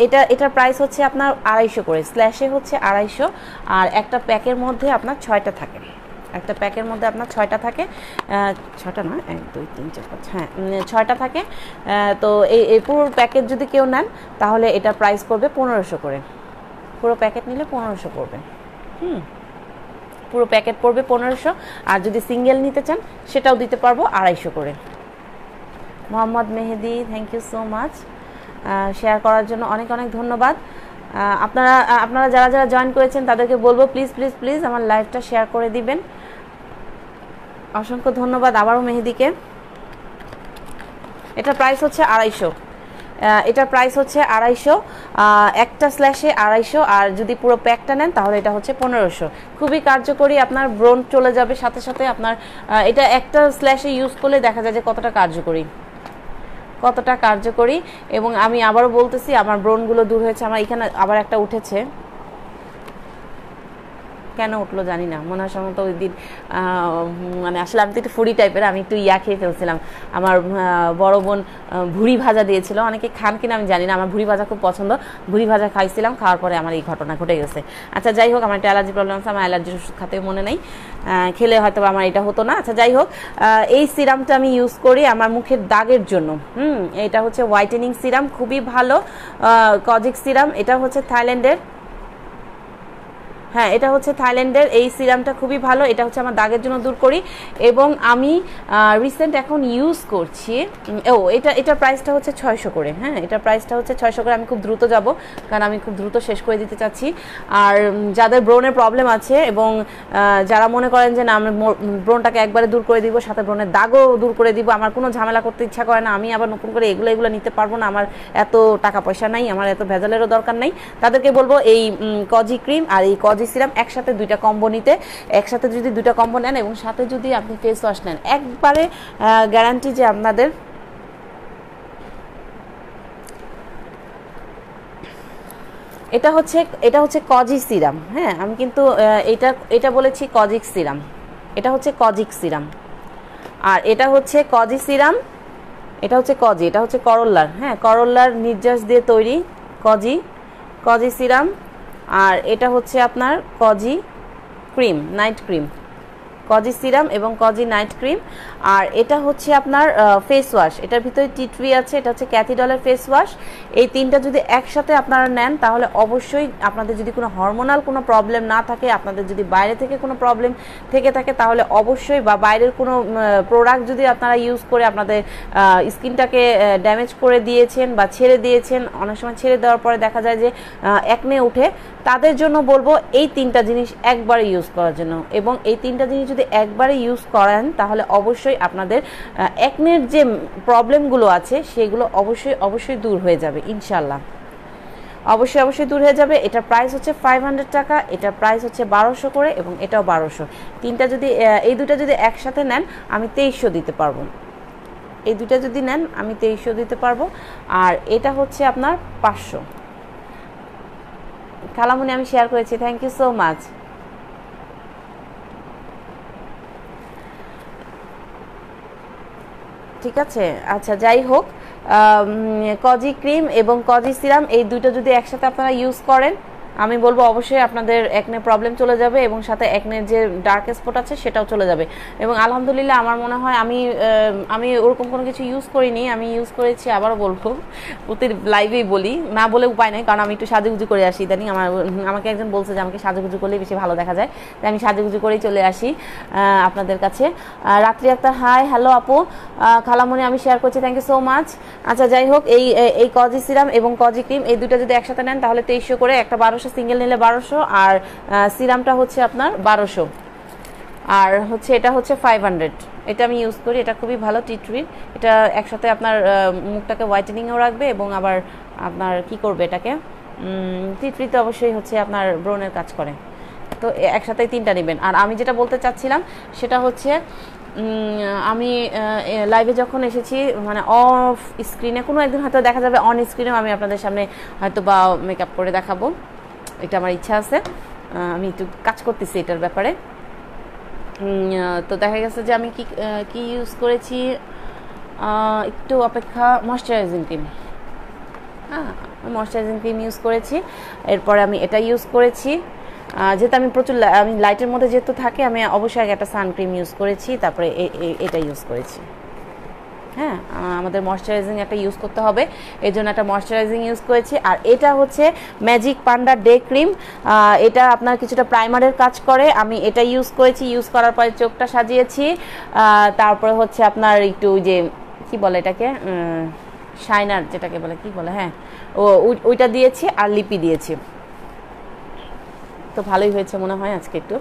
এটা, এটার প্রাইস হচ্ছে আপনার আড়াইশো করে স্ল্যাশে হচ্ছে আড়াইশো, আর একটা প্যাকের মধ্যে আপনার ছয়টা থাকে। একটা প্যাকের মধ্যে আপনার ছয়টা থাকে ছটা না? এক, দুই, তিন, চার, পাঁচ হ্যাঁ ছয়টা থাকে। তো এই এই পুরো প্যাকেট যদি কেউ নেন, তাহলে এটা প্রাইস পড়বে পনেরোশো করে। পুরো প্যাকেট নিলে পনেরোশো পড়বে। হুম। পুরো প্যাকেট পড়বে পনেরোশো, আর যদি সিঙ্গেল নিতে চান, সেটাও দিতে পারব আড়াইশো করে। Mohammad Mehedi thank you so much share করার জন্য অনেক অনেক ধন্যবাদ। আপনারা আপনারা যারা যারা জয়েন করেছেন, তাদেরকে বলব প্লিজ প্লিজ প্লিজ আমার লাইভটা শেয়ার করে দিবেন। অসংখ্য ধন্যবাদ আবারও মেহেদিকে। এটা প্রাইস হচ্ছে আড়াইশো। এটার প্রাইস হচ্ছে আড়াইশো একটা স্ল্যাশে আড়াইশো, আর যদি পুরো প্যাকটা নেন তাহলে এটা হচ্ছে পনেরোশো। খুবই কার্যকরী, আপনার ব্রণ চলে যাবে সাথে সাথে আপনার এটা একটা স্ল্যাশে ইউজ করলে দেখা যায় যে কতটা কার্যকরী। কতটা কার্যকরী, এবং আমি আবারও বলতেছি, আমার ব্রণগুলো দূর হয়েছে, আমার এখানে আবার একটা উঠেছে। কেন উঠল জানি না। মনে হয় সম্ভবত ওই দিন মানে আসলে আমি তো একটু ফুড়ি টাইপের আমি একটু ইয়া খেয়ে ফেলছিলাম। আমার বড় বোন ভুড়ি ভাজা দিয়েছিল। অনেকে খান কিনা আমি জানি না, আমার ভুড়ি ভাজা খুব পছন্দ। ভুড়ি ভাজা খাইছিলাম, খাওয়ার পরে আমার এই ঘটনা ঘটে গেছে। আচ্ছা যাই হোক, আমার একটা অ্যালার্জি প্রবলেম আছে, আমার অ্যালার্জির ওষুধ খাতে মনে নেই। খেলে হয়তো আমার এটা হতো না। আচ্ছা যাই হোক এই সিরামটা আমি ইউজ করি আমার মুখের দাগের জন্য। হুম, এটা হচ্ছে হোয়াইটেনিং সিরাম খুবই ভালো কজিক সিরাম এটা হচ্ছে থাইল্যান্ডের হ্যাঁ এটা হচ্ছে থাইল্যান্ডের, এই সিরামটা খুবই ভালো, এটা হচ্ছে আমার দাগের জন্য দূর করি। এবং আমি রিসেন্ট এখন ইউজ করছি ও, এটা এটা প্রাইসটা হচ্ছে ছয়শো করে হ্যাঁ এটা প্রাইসটা হচ্ছে ছয়শো করে, আমি খুব দ্রুত যাব, কারণ আমি খুব দ্রুত শেষ করে দিতে চাচ্ছি। আর যাদের ব্রোনের প্রবলেম আছে এবং যারা মনে করেন যে না, আমি ব্রোনটাকে একবারে দূর করে দিব, সাথে ব্রোনের দাগও দূর করে দিব, আমার কোনো ঝামেলা করতে ইচ্ছা করে না, আমি আবার নতুন করে এগুলো এগুলো নিতে পারব না, আমার এত টাকা পয়সা নাই, আমার এত ভেজালেরও দরকার নাই। তাদেরকে বলব এই কজি ক্রিম আর এই কজি সিরাম একসাথে দুইটা কম্বো নিতে। একসাথে যদি দুইটা কম্বো নেন এবং সাথে যদি আপনি ফেস ওয়াশ নেন, একবারে গ্যারান্টি যে আপনাদের এটা হচ্ছে এটা হচ্ছে কজি সিরাম হ্যাঁ? আমি কিন্তু এটা এটা বলেছি কজিক সিরাম এটা হচ্ছে কজিক সিরাম আর এটা হচ্ছে কজি সিরাম এটা হচ্ছে কজি এটা হচ্ছে করল্লার হ্যাঁ? করল্লার নির্যাস দিয়ে তৈরি কজি কজি সিরাম আর এটা হচ্ছে আপনার cozy cream night cream. Cozy serum এবং কজি নাইট ক্রিম। আর এটা হচ্ছে আপনার ফেস ওয়াশ এটার ভিতরে টিটরি আছে, এটা হচ্ছে ক্যাথিডলের ফেস ওয়াশ এই তিনটা যদি একসাথে আপনারা নেন, তাহলে অবশ্যই আপনাদের যদি কোনো হরমোনাল কোনো প্রবলেম না থাকে, আপনাদের যদি বাইরে থেকে কোনো প্রবলেম থেকে থাকে, তাহলে অবশ্যই বা বাইরের কোনো প্রোডাক্ট যদি আপনারা ইউজ করে আপনাদের স্কিনটাকে ড্যামেজ করে দিয়েছেন বা ছেড়ে দিয়েছেন, অনেক সময় ছেড়ে দেওয়ার পরে দেখা যায় যে একনে উঠে তাদের জন্য বলব, এই তিনটা জিনিস একবারে ইউজ করার জন্য। এবং এই তিনটা জিনিস যদি একবারে ইউজ করেন, তাহলে অবশ্যই আপনাদের একনের যে প্রবলেমগুলো আছে, সেগুলো অবশ্যই অবশ্যই দূর হয়ে যাবে ইনশাল্লাহ অবশ্যই অবশ্যই দূর হয়ে যাবে। এটার প্রাইস হচ্ছে ফাইভ হান্ড্রেড টাকা এটার প্রাইস হচ্ছে বারোশো করে এবং এটাও বারোশো। তিনটা যদি এই দুটা যদি একসাথে নেন, আমি তেইশশো দিতে পারব। এই দুটা যদি নেন, আমি তেইশশো দিতে পারব। আর এটা হচ্ছে আপনার পাঁচশো। খালামুনি, আমি শেয়ার করেছি। থ্যাংক ইউ সো মাচ ঠিক আছে? আচ্ছা যাই হোক কজি ক্রিম এবং কজি সিরাম, এই দুটো যদি একসাথে আপনারা ইউজ করেন আমি বলব অবশ্যই আপনাদের একনে প্রবলেম চলে যাবে এবং সাথে একনের যে ডার্ক স্পট আছে সেটাও চলে যাবে। এবং আলহামদুলিল্লাহ আমার মনে হয় আমি আমি ওরকম কোনো কিছু ইউজ করিনি, আমি ইউজ করেছি আবারও বলব প্রতি লাইভেই বলি, না বলে উপায় নেই, কারণ আমি একটু সাজুগুজু করে আসি ইদানিং। আমার, আমাকে একজন বলছে যে আমাকে সাজুগুজু করলেই বেশি ভালো দেখা যায়। তাই আমি সাজুগুজু করেই চলে আসি আপনাদের কাছে। রাত্রি একটা হাই হ্যালো আপু। খালামনি আমি শেয়ার করছি থ্যাংক ইউ সো মাচ আচ্ছা যাই হোক, এই এই কজি সিরাম এবং কজি ক্রিম, এই দুটো যদি একসাথে নেন তাহলে তেইশশো করে, একটা বারোশো সিঙ্গেল নিলে বারোশো, আর সিরামটা হচ্ছে আপনার বারোশো। আর হচ্ছে, এটা হচ্ছে ফাইভ হান্ড্রেড এটা আমি ইউজ করি, এটা খুবই ভালো টি ট্রির এটা একসাথে আপনার মুখটাকে হোয়াইটেনিংও রাখবে এবং আবার আপনার কি করবে এটাকে? টি তো অবশ্যই হচ্ছে আপনার ব্রণের কাজ করে। তো একসাথে তিনটা নেবেন। আর আমি যেটা বলতে চাচ্ছিলাম, সেটা হচ্ছে আমি লাইভে যখন এসেছি মানে অফ স্ক্রিনে কোনো একদিন হয়তো দেখা যাবে অন স্ক্রিনেও আমি আপনাদের সামনে হয়তো বা মেকআপ করে দেখাবো। এটা আমার ইচ্ছা আছে। আমি একটু কাজ করতেছি এটার ব্যাপারে। তো দেখা গেছে যে আমি কি কি ইউজ করেছি? একটু অপেক্ষা ময়শ্চারাইজিং ক্রিম হ্যাঁ ময়শ্চারাইজিং ক্রিম ইউজ করেছি। এরপরে আমি এটা ইউজ করেছি। যেহেতু আমি প্রচুর আমি লাইটের মধ্যে যেহেতু থাকে, আমি অবশ্যই আগে একটা সানক্রিম ইউজ করেছি, তারপরে এটা ইউজ করেছি। হ্যাঁ আমাদের ময়শ্চারাইজিং একটা ইউজ করতে হবে। এই জন্য একটা ময়শ্চারাইজিং ইউজ করেছি। আর এটা হচ্ছে ম্যাজিক পান্ডা ডে ক্রিম এটা আপনার কিছুটা প্রাইমারের কাজ করে। আমি এটা ইউজ করেছি ইউজ করার পরে চোখটা সাজিয়েছি। তারপরে হচ্ছে আপনার একটু যে, কি বলে এটাকে? শাইনার যেটাকে বলে, কি বলে? হ্যাঁ ও ওইটা দিয়েছি আর লিপি দিয়েছি। তো ভালোই হয়েছে মনে হয় আজকে একটু।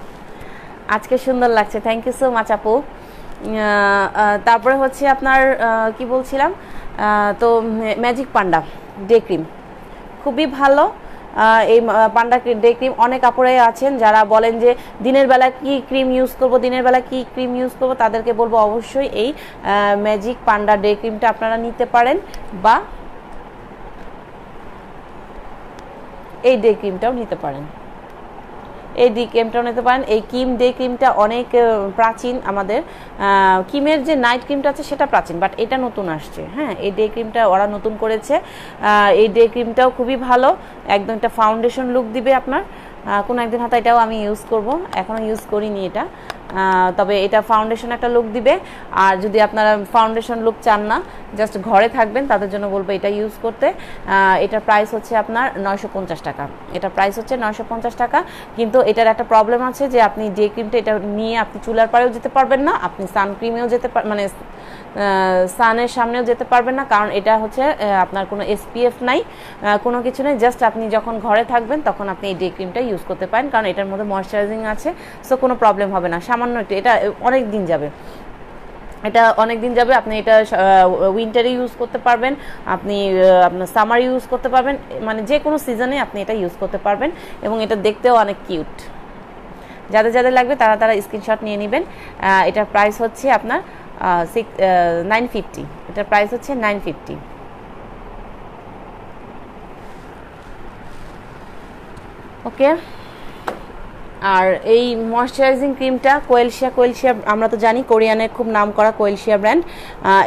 আজকে সুন্দর লাগছে। থ্যাংক ইউ সো মাচ আপু। তারপরে হচ্ছে আপনার কি বলছিলাম? তো ম্যাজিক পান্ডা, ডে ক্রিম। খুবই ভালো। এই পান্ডা ডে ক্রিম অনেক কাপড়ে আছেন। যারা বলেন যে দিনের বেলা কি ক্রিম ইউজ করব, দিনের বেলা কি ক্রিম ইউজ করব, তাদেরকে বলব অবশ্যই এই ম্যাজিক পান্ডা ডে ক্রিমটা আপনারা নিতে পারেন বা এই ডে ক্রিমটাও নিতে পারেন। এই ডি ক্রিমটাও নিতে পারেন। এই কিম ডে ক্রিমটা অনেক প্রাচীন আমাদের। কিমের যে নাইট ক্রিমটা আছে সেটা প্রাচীন, বাট এটা নতুন আসছে। হ্যাঁ এই ডে ক্রিমটা ওরা নতুন করেছে। এই ডে ক্রিমটাও খুবই ভালো। একদম একটা ফাউন্ডেশন লুক দিবে আপনার। কোনো একদিন হয়তো এটাও আমি ইউজ করব। এখনও ইউজ করিনি এটা। তবে এটা ফাউন্ডেশন একটা লুক দিবে। আর যদি আপনারা ফাউন্ডেশন লুক চান না জাস্ট ঘরে থাকবেন, তাদের জন্য বলব এটা ইউজ করতে। এটার প্রাইস হচ্ছে আপনার নয়শো পঞ্চাশ টাকা। এটা প্রাইস হচ্ছে নয়শো পঞ্চাশ টাকা। কিন্তু এটার একটা প্রবলেম আছে যে আপনি যে ক্রিমটা এটা নিয়ে আপনি চুলার পাড়েও যেতে পারবেন না, আপনি সানক্রিমেও যেতে মানে সানের সামনেও যেতে পারবেন না, কারণ এটা হচ্ছে আপনার কোনো এসপিএফ নাই। কোনো কিছু নেই জাস্ট আপনি যখন ঘরে থাকবেন তখন আপনি এই ডে ক্রিমটা ইউজ করতে পারেন, কারণ এটার মধ্যে ময়শ্চারাইজিং আছে সো কোনো প্রবলেম হবে না। সামান্য একটু, এটা অনেক দিন যাবে। এটা অনেক দিন যাবে, আপনি এটা উইন্টারে ইউজ করতে পারবেন, আপনি আপনার সামার ইউজ করতে পারবেন মানে যে কোনো সিজনে আপনি এটা ইউজ করতে পারবেন, এবং এটা দেখতেও অনেক কিউট যাদের যাদের লাগবে তারা তারা স্ক্রিনশট নিয়ে নেবেন। এটার প্রাইস হচ্ছে আপনার সিক্স নাইন প্রাইস হচ্ছে নাইন ফিফটি ওকে আর এই ময়শ্চারাইজিং ক্রিমটা কোয়েলশিয়া কোয়েলশিয়া আমরা তো জানি কোরিয়ানের খুব নাম করা কোয়েলশিয়া ব্র্যান্ড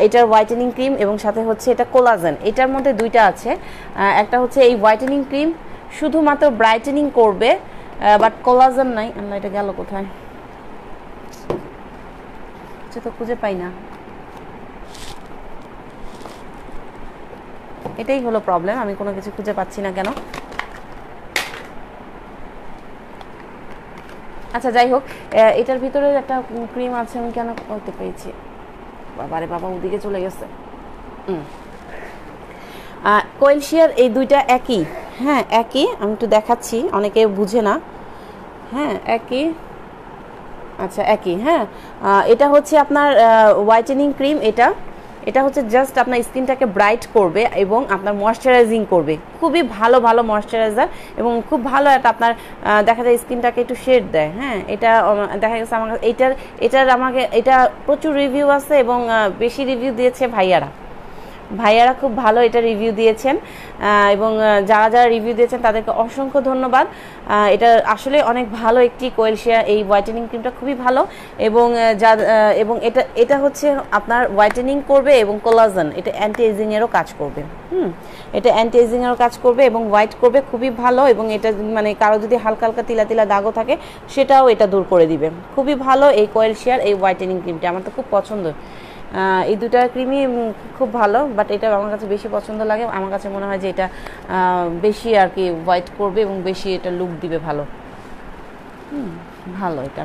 এটার হোয়াইটেনিং ক্রিম এবং সাথে হচ্ছে এটা কোলাজেন এটার মধ্যে দুইটা আছে। একটা হচ্ছে এই হোয়াইটেনিং ক্রিম শুধুমাত্র ব্রাইটেনিং করবে বাট কোলাজেন নাই। আমরা এটা গেল কোথায়? তো খুঁজে পাই না। এটাই হলো প্রবলেম আমি কোনো কিছু খুঁজে পাচ্ছি না কেন? আচ্ছা যাই হোক এটার ভিতরে একটা ক্রিম আছে, আমি কেন করতে পেয়েছি বাবারে, বাবা, ওদিকে চলে গেছে। কোয়েলশিয়ার এই দুইটা একই। হ্যাঁ একই, আমি একটু দেখাচ্ছি, অনেকে বুঝে না। হ্যাঁ একই। আচ্ছা একই হ্যাঁ? এটা হচ্ছে আপনার হোয়াইটেনিং ক্রিম এটা। এটা হচ্ছে জাস্ট আপনার স্কিনটাকে ব্রাইট করবে এবং আপনার ময়শ্চারাইজিং করবে। খুবই ভালো ভালো ময়শ্চারাইজার এবং খুব ভালো একটা আপনার দেখা যায় স্কিনটাকে একটু শেড দেয় হ্যাঁ? এটা দেখা গেছে আমার এটার এটার আমাকে, এটা প্রচুর রিভিউ আছে এবং বেশি রিভিউ দিয়েছে ভাইয়ারা। ভাইয়ারা খুব ভালো এটা রিভিউ দিয়েছেন। এবং যারা যারা রিভিউ দিয়েছেন তাদেরকে অসংখ্য ধন্যবাদ। এটা আসলে অনেক ভালো একটি কোয়েলশিয়া, এই হোয়াইটেনিং ক্রিমটা খুবই ভালো। এবং যা এবং এটা এটা হচ্ছে আপনার হোয়াইটেনিং করবে এবং কোলাজন এটা অ্যান্টি এজিংয়েরও কাজ করবে। হুম, এটা অ্যান্টি এজিংয়েরও কাজ করবে এবং হোয়াইট করবে খুবই ভালো এবং এটা মানে কারও যদি হালকা হালকা তিলা তিলা দাগও থাকে, সেটাও এটা দূর করে দিবে। খুবই ভালো এই কোয়েলশিয়ার এই হোয়াইটেনিং ক্রিমটা আমার তো খুব পছন্দ। এই দুটা ক্রিমই খুব ভালো বাট এটা আমার কাছে বেশি পছন্দ লাগে। আমার কাছে মনে হয় যে এটা বেশি আর কি হোয়াইট করবে এবং বেশি এটা লুক দিবে ভালো। ভালো এটা।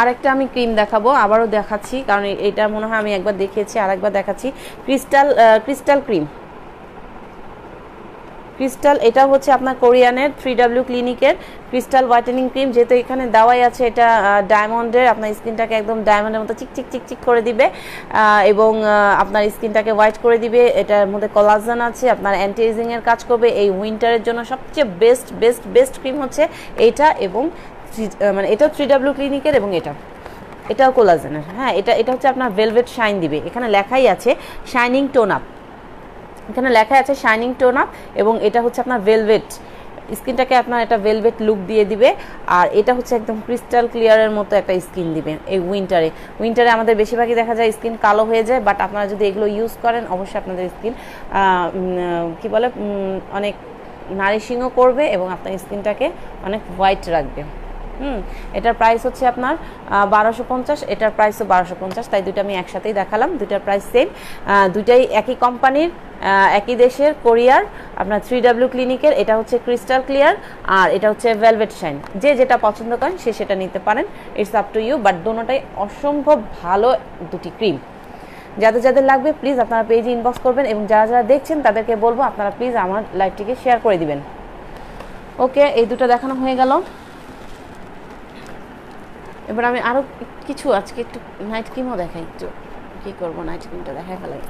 আরেকটা আমি ক্রিম দেখাবো, আবারও দেখাচ্ছি, কারণ এটা মনে হয় আমি একবার দেখিয়েছি আর একবার দেখাচ্ছি ক্রিস্টাল ক্রিস্টাল ক্রিম ক্রিস্টাল, এটা হচ্ছে আপনার কোরিয়ানের থ্রি ডাব্লিউ ক্লিনিকের ক্রিস্টাল হোয়াইটেনিং ক্রিম, যেহেতু এখানে দেওয়াই আছে এটা ডায়মন্ডের আপনার স্কিনটাকে একদম ডায়মন্ডের মতো চিক চিক করে দিবে এবং আপনার স্কিনটাকে হোয়াইট করে দিবে, এটার মধ্যে কলাজন আছে, আপনার অ্যান্টি এজিংয়ের কাজ করবে, এই উইন্টারের জন্য সবচেয়ে বেস্ট বেস্ট বেস্ট ক্রিম হচ্ছে এইটা এবং মানে এটা থ্রি ডাব্লিউ ক্লিনিকের এবং এটা। এটাও কোলাজেনের হ্যাঁ এটা এটা হচ্ছে আপনার ভেলভেট শাইন দিবে, এখানে লেখাই আছে শাইনিং টোন আপ এখানে লেখা আছে শাইনিং টোন আপ এবং এটা হচ্ছে আপনার ভেলভেট স্কিনটাকে আপনার একটা ভেলভেট লুক দিয়ে দিবে আর এটা হচ্ছে একদম ক্রিস্টাল ক্লিয়ারের মতো একটা স্কিন দিবে এই উইন্টারে উইন্টারে আমাদের বেশিরভাগই দেখা যায় স্কিন কালো হয়ে যায় বাট আপনারা যদি এগুলো ইউজ করেন, অবশ্যই আপনাদের স্কিন কি বলে অনেক নারিশিংও করবে এবং আপনার স্কিনটাকে অনেক হোয়াইট রাখবে। হুম, এটার প্রাইস হচ্ছে আপনার বারোশো পঞ্চাশ, এটার প্রাইসও বারোশো পঞ্চাশ, তাই দুটো আমি একসাথেই দেখালাম দুইটার প্রাইস সেম দুইটাই একই কোম্পানির একই দেশের কোরিয়ার আপনার থ্রি ডাব্লিউ ক্লিনিকের এটা হচ্ছে ক্রিস্টাল ক্লিয়ার আর এটা হচ্ছে ভেলভেট শাইন যে যেটা পছন্দ করেন, সে সেটা নিতে পারেন it's up to you but দোনোটাই অসম্ভব ভালো দুটি ক্রিম যাদের যাদের লাগবে প্লিজ আপনারা পেজে ইনবক্স করবেন, এবং যারা যারা দেখছেন, তাদেরকে বলব, আপনারা প্লিজ আমার লাইভটিকে শেয়ার করে দিবেন। ওকে এই দুটো দেখানো হয়ে গেল। এবার আমি আরও কিছু আজকে একটু নাইট ক্রিমও দেখাই, একটু কী করব নাইট ক্রিমটা দেখাই ফেলাই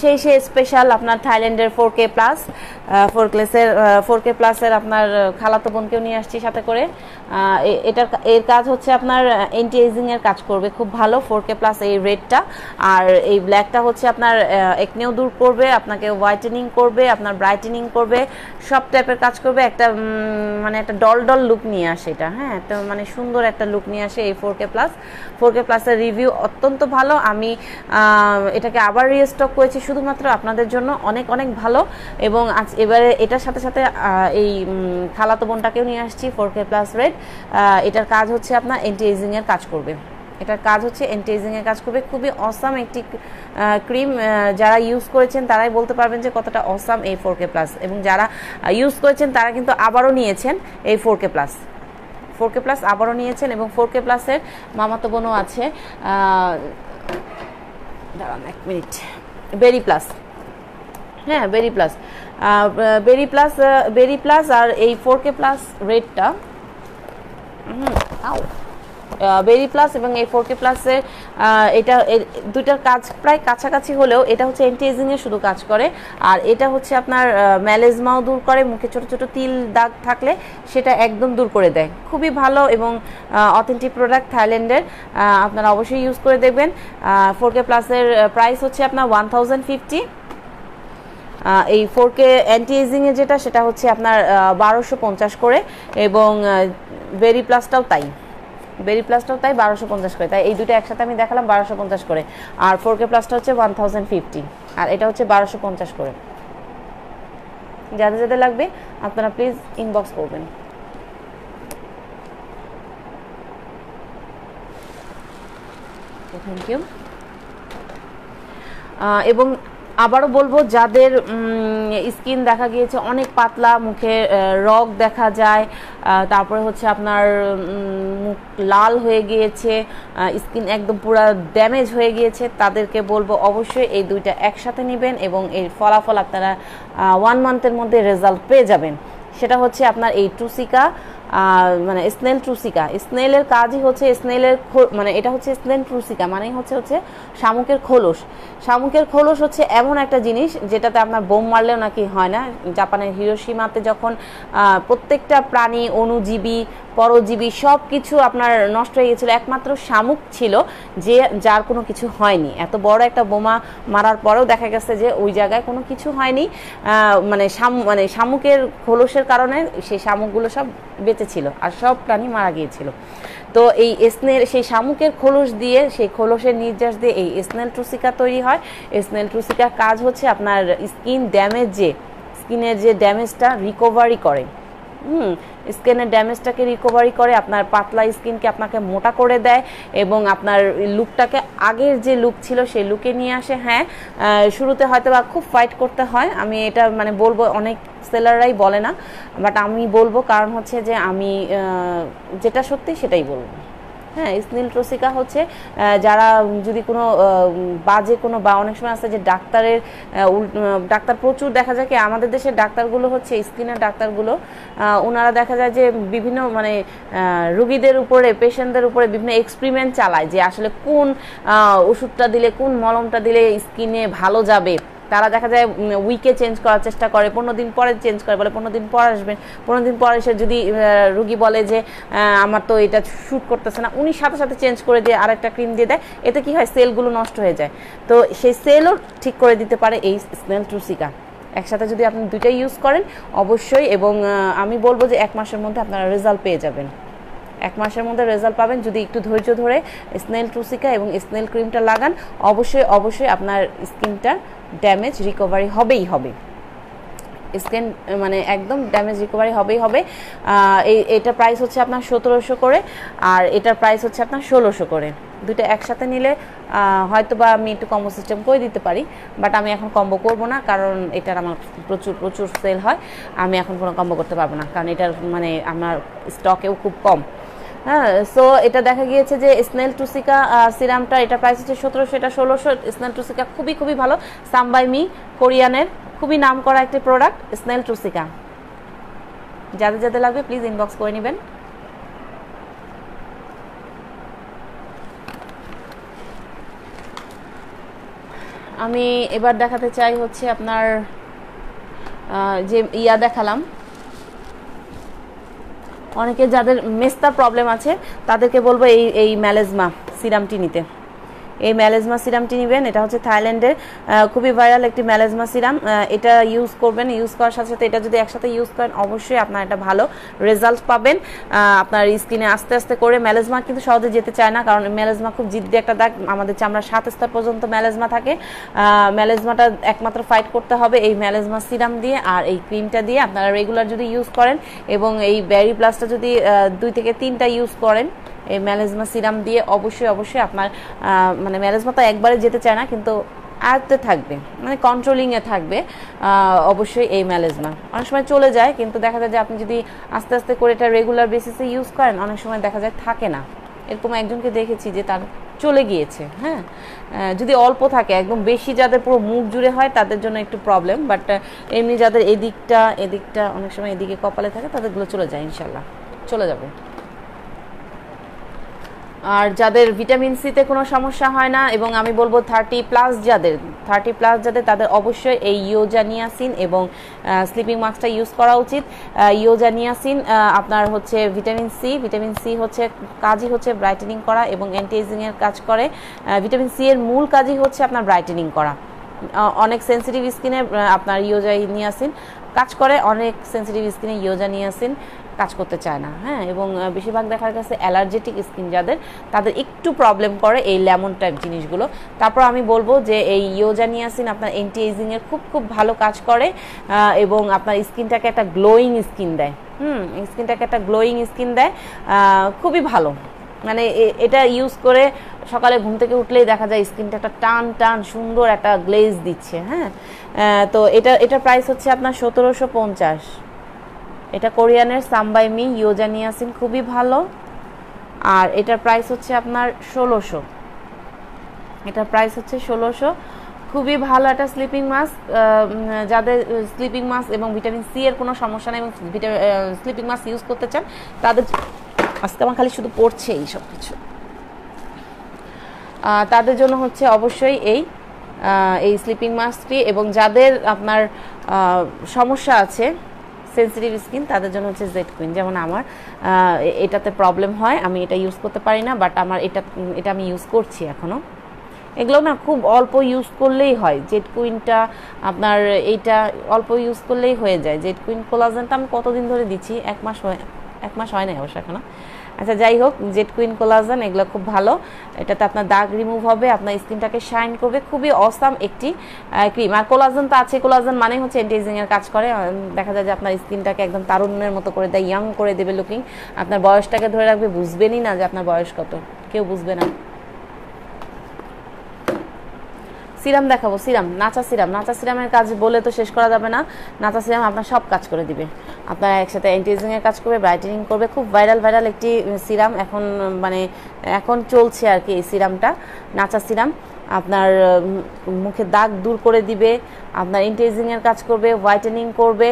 সেই সেই স্পেশাল আপনার থাইল্যান্ডের ফোর কে প্লাস ফোর ক্লাসের ফোর কে প্লাসের আপনার খালাতো বোনকেও নিয়ে আসছি সাথে করে। এটার এর কাজ হচ্ছে আপনার এন্টি এজিংয়ের কাজ করবে। খুব ভালো ফোর কে প্লাস এই রেডটা আর এই ব্ল্যাকটা হচ্ছে আপনার একনেও দূর করবে, আপনাকে হোয়াইটেনিং করবে, আপনার ব্রাইটেনিং করবে, সব টাইপের কাজ করবে। একটা মানে একটা ডল ডল লুক নিয়ে আসে এটা হ্যাঁ? একটা মানে সুন্দর একটা লুক নিয়ে আসে এই four K plus four K প্লাসের রিভিউ অত্যন্ত ভালো। আমি এটাকে আবার রিস্টক করেছি শুধুমাত্র আপনাদের জন্য। অনেক অনেক ভালো। এবং আজ এবারে এটার সাথে সাথে এই খালাতো বোনটাকেও নিয়ে আসছি ফোর কে প্লাস রেড এটার কাজ হচ্ছে আপনার এন্টি এজিংয়ের কাজ করবে। এটার কাজ হচ্ছে এজিংয়ের কাজ করবে। খুবই অসাম একটি ক্রিম যারা ইউজ করেছেন তারাই বলতে পারবেন যে কতটা অসাম এই ফোর কে প্লাস এবং যারা ইউজ করেছেন তারা কিন্তু আবারও নিয়েছেন এই four K plus four K plus আবারও নিয়েছেন এবং ফোর কে প্লাসের মামাতো বোনও আছে। দাঁড়ান এক মিনিট। বেরি প্লাস হ্যাঁ berry plus berry plus berry plus আর এই ফোর কে প্লাস রেটটা হুম বেরি প্লাস এবং এই ফোর কে প্লাসের এটা দুইটার কাজ প্রায় কাছাকাছি হলেও এটা হচ্ছে এন্টি এজিংয়ে শুধু কাজ করে। আর এটা হচ্ছে আপনার ম্যালেজমাও দূর করে, মুখে ছোট ছোট তিল দাগ থাকলে সেটা একদম দূর করে দেয়। খুবই ভালো এবং অথেন্টিক প্রোডাক্ট থাইল্যান্ডের। আপনারা অবশ্যই ইউজ করে দেখবেন। ফোর কে প্লাসের প্রাইস হচ্ছে আপনার ওয়ান থাউজেন্ড ফিফটি এই ফোর কে অ্যান্টি এজিংয়ে যেটা, সেটা হচ্ছে আপনার বারোশো পঞ্চাশ করে এবং বেরি প্লাসটাও তাই। বেরি প্লাসটাও তাই বারোশো পঞ্চাশ করে। তাই এই দুটো একসাথে আমি দেখালাম বারোশো পঞ্চাশ করে। আর ফোর কে প্লাসটা হচ্ছে ওয়ান থাউজেন্ড ফিফটি আর এটা হচ্ছে বারোশো পঞ্চাশ করে। যাদের যাদের লাগবে, আপনারা প্লিজ ইনবক্স করবেন। থ্যাংক ইউ এবং আবারও বলব, যাদের স্কিন দেখা গিয়েছে অনেক পাতলা, মুখে রগ দেখা যায় তারপরে হচ্ছে আপনার মুখ লাল হয়ে গিয়েছে স্কিন একদম পুরো ড্যামেজ হয়ে গিয়েছে, তাদেরকে বলব অবশ্যই এই দুইটা একসাথে নেবেন এবং এর ফলাফল আপনারা ওয়ান মান্থের মধ্যে রেজাল্ট পেয়ে যাবেন। সেটা হচ্ছে আপনার এই টুসিকা মানে স্নেল ট্রুসিকা। স্নেলের কাজই হচ্ছে স্নেলের মানে এটা হচ্ছে স্নেল ট্রুসিকা মানে হচ্ছে হচ্ছে শামুকের খোলস। শামুকের খোলস হচ্ছে এমন একটা জিনিস যেটাতে আপনার বোম মারলেও নাকি হয় না। জাপানের হিরোসীমাতে যখন প্রত্যেকটা প্রাণী, অনুজীবী পরজীবী সব কিছু আপনার নষ্ট হয়ে গেছিল, একমাত্র শামুক ছিল যে যার কোনো কিছু হয়নি। এত বড় একটা বোমা মারার পরেও দেখা গেছে যে ওই জায়গায় কোনো কিছু হয়নি। মানে শামু মানে শামুকের খোলসের কারণে সেই শামুকগুলো সব বেঁচে ছিল আর সব প্রাণী মারা গিয়েছিল। তো এই স্নেল, সেই শামুকের খোলস দিয়ে, সেই খোলসের নির্যাস দিয়ে এই স্নেল ট্রুসিকা তৈরি হয়। স্নেল ট্রুসিকার কাজ হচ্ছে আপনার স্কিন ড্যামেজ যে স্কিনের যে ড্যামেজটা রিকভারি করে। হুম স্কিনের ড্যামেজটাকে রিকভারি করে, আপনার পাতলা স্কিনকে আপনাকে মোটা করে দেয় এবং আপনার লুকটাকে আগের যে লুক ছিল সেই লুকে নিয়ে আসে। হ্যাঁ শুরুতে হয়তো বা খুব ফাইট করতে হয়। আমি এটা মানে বলব, অনেক সেলাররাই বলে না বাট আমি বলব কারণ হচ্ছে যে আমি যেটা সত্যি সেটাই বলব। হ্যাঁ স্নিল ট্রসিকা হচ্ছে যারা যদি কোনো বাজে কোনো বা অনেক সময় আছে যে ডাক্তারের ডাক্তার প্রচুর দেখা যায় কি, আমাদের দেশের ডাক্তারগুলো হচ্ছে স্কিনের ডাক্তারগুলো ওনারা দেখা যায় যে বিভিন্ন মানে রুগীদের উপরে, পেশেন্টদের উপরে বিভিন্ন এক্সপেরিমেন্ট চালায় যে আসলে কোন ওষুধটা দিলে, কোন মলমটা দিলে স্কিনে ভালো যাবে। তারা দেখা যায় উইকে চেঞ্জ করার চেষ্টা করে, পনেরো দিন পরে চেঞ্জ করে, বলে পনেরো দিন পর আসবেন। পনেরো দিন পর এসে যদি রুগী বলে যে আমার তো এটা শ্যুট করতেছে না, উনি সাথে সাথে চেঞ্জ করে দিয়ে আরেকটা ক্রিম দিয়ে দেয়। এতে কি হয়? সেলগুলো নষ্ট হয়ে যায়। তো সেই সেলও ঠিক করে দিতে পারে এই স্নেল ট্রুসিকা একসাথে যদি আপনি দুইটাই ইউজ করেন, অবশ্যই এবং আমি বলব যে এক মাসের মধ্যে আপনারা রেজাল্ট পেয়ে যাবেন। এক মাসের মধ্যে রেজাল্ট পাবেন। যদি একটু ধৈর্য ধরে স্নেল ট্রুসিকা এবং স্নেল ক্রিমটা লাগান, অবশ্যই অবশ্যই আপনার স্কিনটা ড্যামেজ রিকভারি হবেই হবে। স্কিন মানে একদম ড্যামেজ রিকভারি হবেই হবে। এই, এটা প্রাইস হচ্ছে আপনার সতেরোশো করে, আর এটার প্রাইস হচ্ছে আপনার ষোলোশো করে। দুটো একসাথে নিলে হয়তো বা আমি একটু কম্বো সিস্টেম করে দিতে পারি বাট আমি এখন কম্বো করব না, কারণ এটার আমার প্রচুর প্রচুর সেল হয়। আমি এখন কোনো কম্বো করতে পারব না, কারণ এটার মানে আমার স্টকেও খুব কম। হ্যাঁ সো এটা দেখা গিয়েছে যে স্নেল টুসিকা সিরামটা, এটা প্রাইস হচ্ছে সতেরোশো, এটা ষোলোশো। স্নেল টুসিকা খুবই খুবই ভালো। সাম্বাই মি কোরিয়ানের। খুবই নাম করা একটি প্রোডাক্ট স্নেল টুসিকা। যাদের যাদের লাগবে প্লিজ ইনবক্স করে নেবেন। আমি এবার দেখাতে চাই হচ্ছে আপনার যে ইয়া দেখালাম। অনেকে যাদের মেস্তার প্রবলেম আছে তাদেরকে বলব এই এই ম্যালেজমা সিরামটি নিতে। এই ম্যালেজমা সিরামটি নেবেন। এটা হচ্ছে থাইল্যান্ডের খুবই ভাইরাল একটি ম্যালেজমা সিরাম এটা ইউজ করবেন ইউজ করার সাথে সাথে এটা যদি একসাথে ইউজ করেন, অবশ্যই আপনার একটা ভালো রেজাল্ট পাবেন। আপনার স্কিনে আস্তে আস্তে করে ম্যালেজমা কিন্তু সহজে যেতে চায় না, কারণ ম্যালেজমা খুব জিদ্দি একটা দাগ। আমাদের চামড়া সাত স্তর পর্যন্ত ম্যালেজমা থাকে। ম্যালেজমাটা একমাত্র ফাইট করতে হবে এই ম্যালেজমা সিরাম দিয়ে আর এই ক্রিমটা দিয়ে। আপনারা রেগুলার যদি ইউজ করেন এবং এই ব্যারি প্লাসটা যদি দুই থেকে তিনটা ইউজ করেন এই ম্যালেজমা সিরাম দিয়ে অবশ্যই অবশ্যই আপনার মানে ম্যালেজমা তো একবারে যেতে চায় না, কিন্তু আয়ত্তে থাকবে মানে কন্ট্রোলিংয়ে থাকবে অবশ্যই এই ম্যালেজমা অনেক সময় চলে যায়, কিন্তু দেখা যায় যে আপনি যদি আস্তে আস্তে করে এটা রেগুলার বেসিসে ইউজ করেন, অনেক সময় দেখা যায় থাকে না। এরকম একজনকে দেখেছি যে তার চলে গিয়েছে হ্যাঁ? যদি অল্প থাকে, একদম বেশি যাদের পুরো মুখ জুড়ে হয়, তাদের জন্য একটু প্রবলেম বাট এমনি যাদের এদিকটা এদিকটা অনেক সময় এদিকে কপালে থাকে, তাদেরগুলো চলে যায় ইনশাল্লাহ চলে যাবে। আর যাদের ভিটামিন সিতে কোনো সমস্যা হয় না, এবং আমি বলব থার্টি প্লাস যাদের থার্টি প্লাস যাদের, তাদের অবশ্যই এই ইয়োজানিয়াসিন এবং স্লিপিং মাস্কটা ইউজ করা উচিত। ইয়োজানিয়াসিন আপনার হচ্ছে ভিটামিন সি ভিটামিন সি হচ্ছে কাজই হচ্ছে ব্রাইটেনিং করা এবং অ্যান্টি এজিংয়ের কাজ করে। ভিটামিন সি এর মূল কাজই হচ্ছে আপনার ব্রাইটেনিং করা। অনেক সেন্সিটিভ স্কিনে আপনার ইয়োজানিয়াসিন কাজ করে, অনেক সেন্সিটিভ স্কিনে ইয়োজানিয়াসিন। কাজ করতে চায় না হ্যাঁ? এবং বেশিরভাগ দেখা গেছে অ্যালার্জেটিক স্কিন যাদের, তাদের একটু প্রবলেম করে এই লেমন টাইপ জিনিসগুলো। তারপর আমি বলব যে এই ইয়োজানিয়াসিন আপনার এন্টি এজিংয়ের খুব খুব ভালো কাজ করে এবং আপনার স্কিনটাকে একটা গ্লোয়িং স্কিন দেয়। হুম, স্কিনটাকে একটা গ্লোয়িং স্কিন দেয় খুবই ভালো। মানে এটা ইউজ করে সকালে ঘুম থেকে উঠলেই দেখা যায় স্কিনটা একটা টান টান সুন্দর একটা গ্লেজ দিচ্ছে হ্যাঁ? তো এটা, এটার প্রাইস হচ্ছে আপনার সতেরোশো পঞ্চাশ। এটা কোরিয়ানের সাম্বাই মি ইয়োজানিয়াসিন খুবই ভালো। আর এটার প্রাইস হচ্ছে আপনার ষোলোশো। এটার প্রাইস হচ্ছে ষোলোশো। খুবই ভালো একটা স্লিপিং মাস্ক যাদের স্লিপিং মাস্ক এবং ভিটামিন সি এর কোনো সমস্যা নেই এবং স্লিপিং মাস্ক ইউজ করতে চান, তাদের আজকে আমার খালি শুধু পড়ছে এই সব কিছু। তাদের জন্য হচ্ছে অবশ্যই এই এই স্লিপিং মাস্কটি এবং যাদের আপনার সমস্যা আছে সেন্সিটিভ স্কিন তাদের জন্য হচ্ছে জেড কুইন যেমন আমার এটাতে প্রবলেম হয়, আমি এটা ইউজ করতে পারি না বাট আমার এটা এটা আমি ইউজ করছি এখনও এগুলো না খুব অল্প ইউজ করলেই হয়। জেড কুইনটা আপনার এইটা অল্প ইউজ করলেই হয়ে যায়। জেড কুইন কোলাজেনটা আমি কতদিন ধরে দিচ্ছি? এক মাস হয়, এক মাস হয় না অবশ্য এখনও। আচ্ছা যাই হোক, জেট কুইন কোলাজেন এগুলো খুব ভালো। এটাতে আপনার দাগ রিমুভ হবে, আপনার স্কিনটাকে শাইন করবে। খুবই অসাম একটি ক্রিম আর কোলাজান তো আছে কোলাজেন মানে হচ্ছে এন্টিজিং এর কাজ করে। দেখা যায় যে আপনার স্কিনটাকে একদম তারুণ্যের মতো করে দেয় ইয়াং করে দেবে লুকিং আপনার বয়সটাকে ধরে রাখবে, বুঝবেনই না যে আপনার বয়স কত। কেউ বুঝবে না। সিরাম দেখাবো, সিরাম, নাচা সিরাম। নাচা সিরামের কাজ বলে তো শেষ করা যাবে না। নাচা সিরাম আপনার সব কাজ করে দিবে। আপনার একসাথে অ্যান্টিজিংয়ের কাজ করবে ব্রাইটেনিং করবে। খুব ভাইরাল ভাইরাল একটি সিরাম এখন মানে এখন চলছে আর কি এই সিরামটা। নাচা সিরাম আপনার মুখে দাগ দূর করে দিবে। আপনার এর কাজ করবে হোয়াইটেনিং করবে,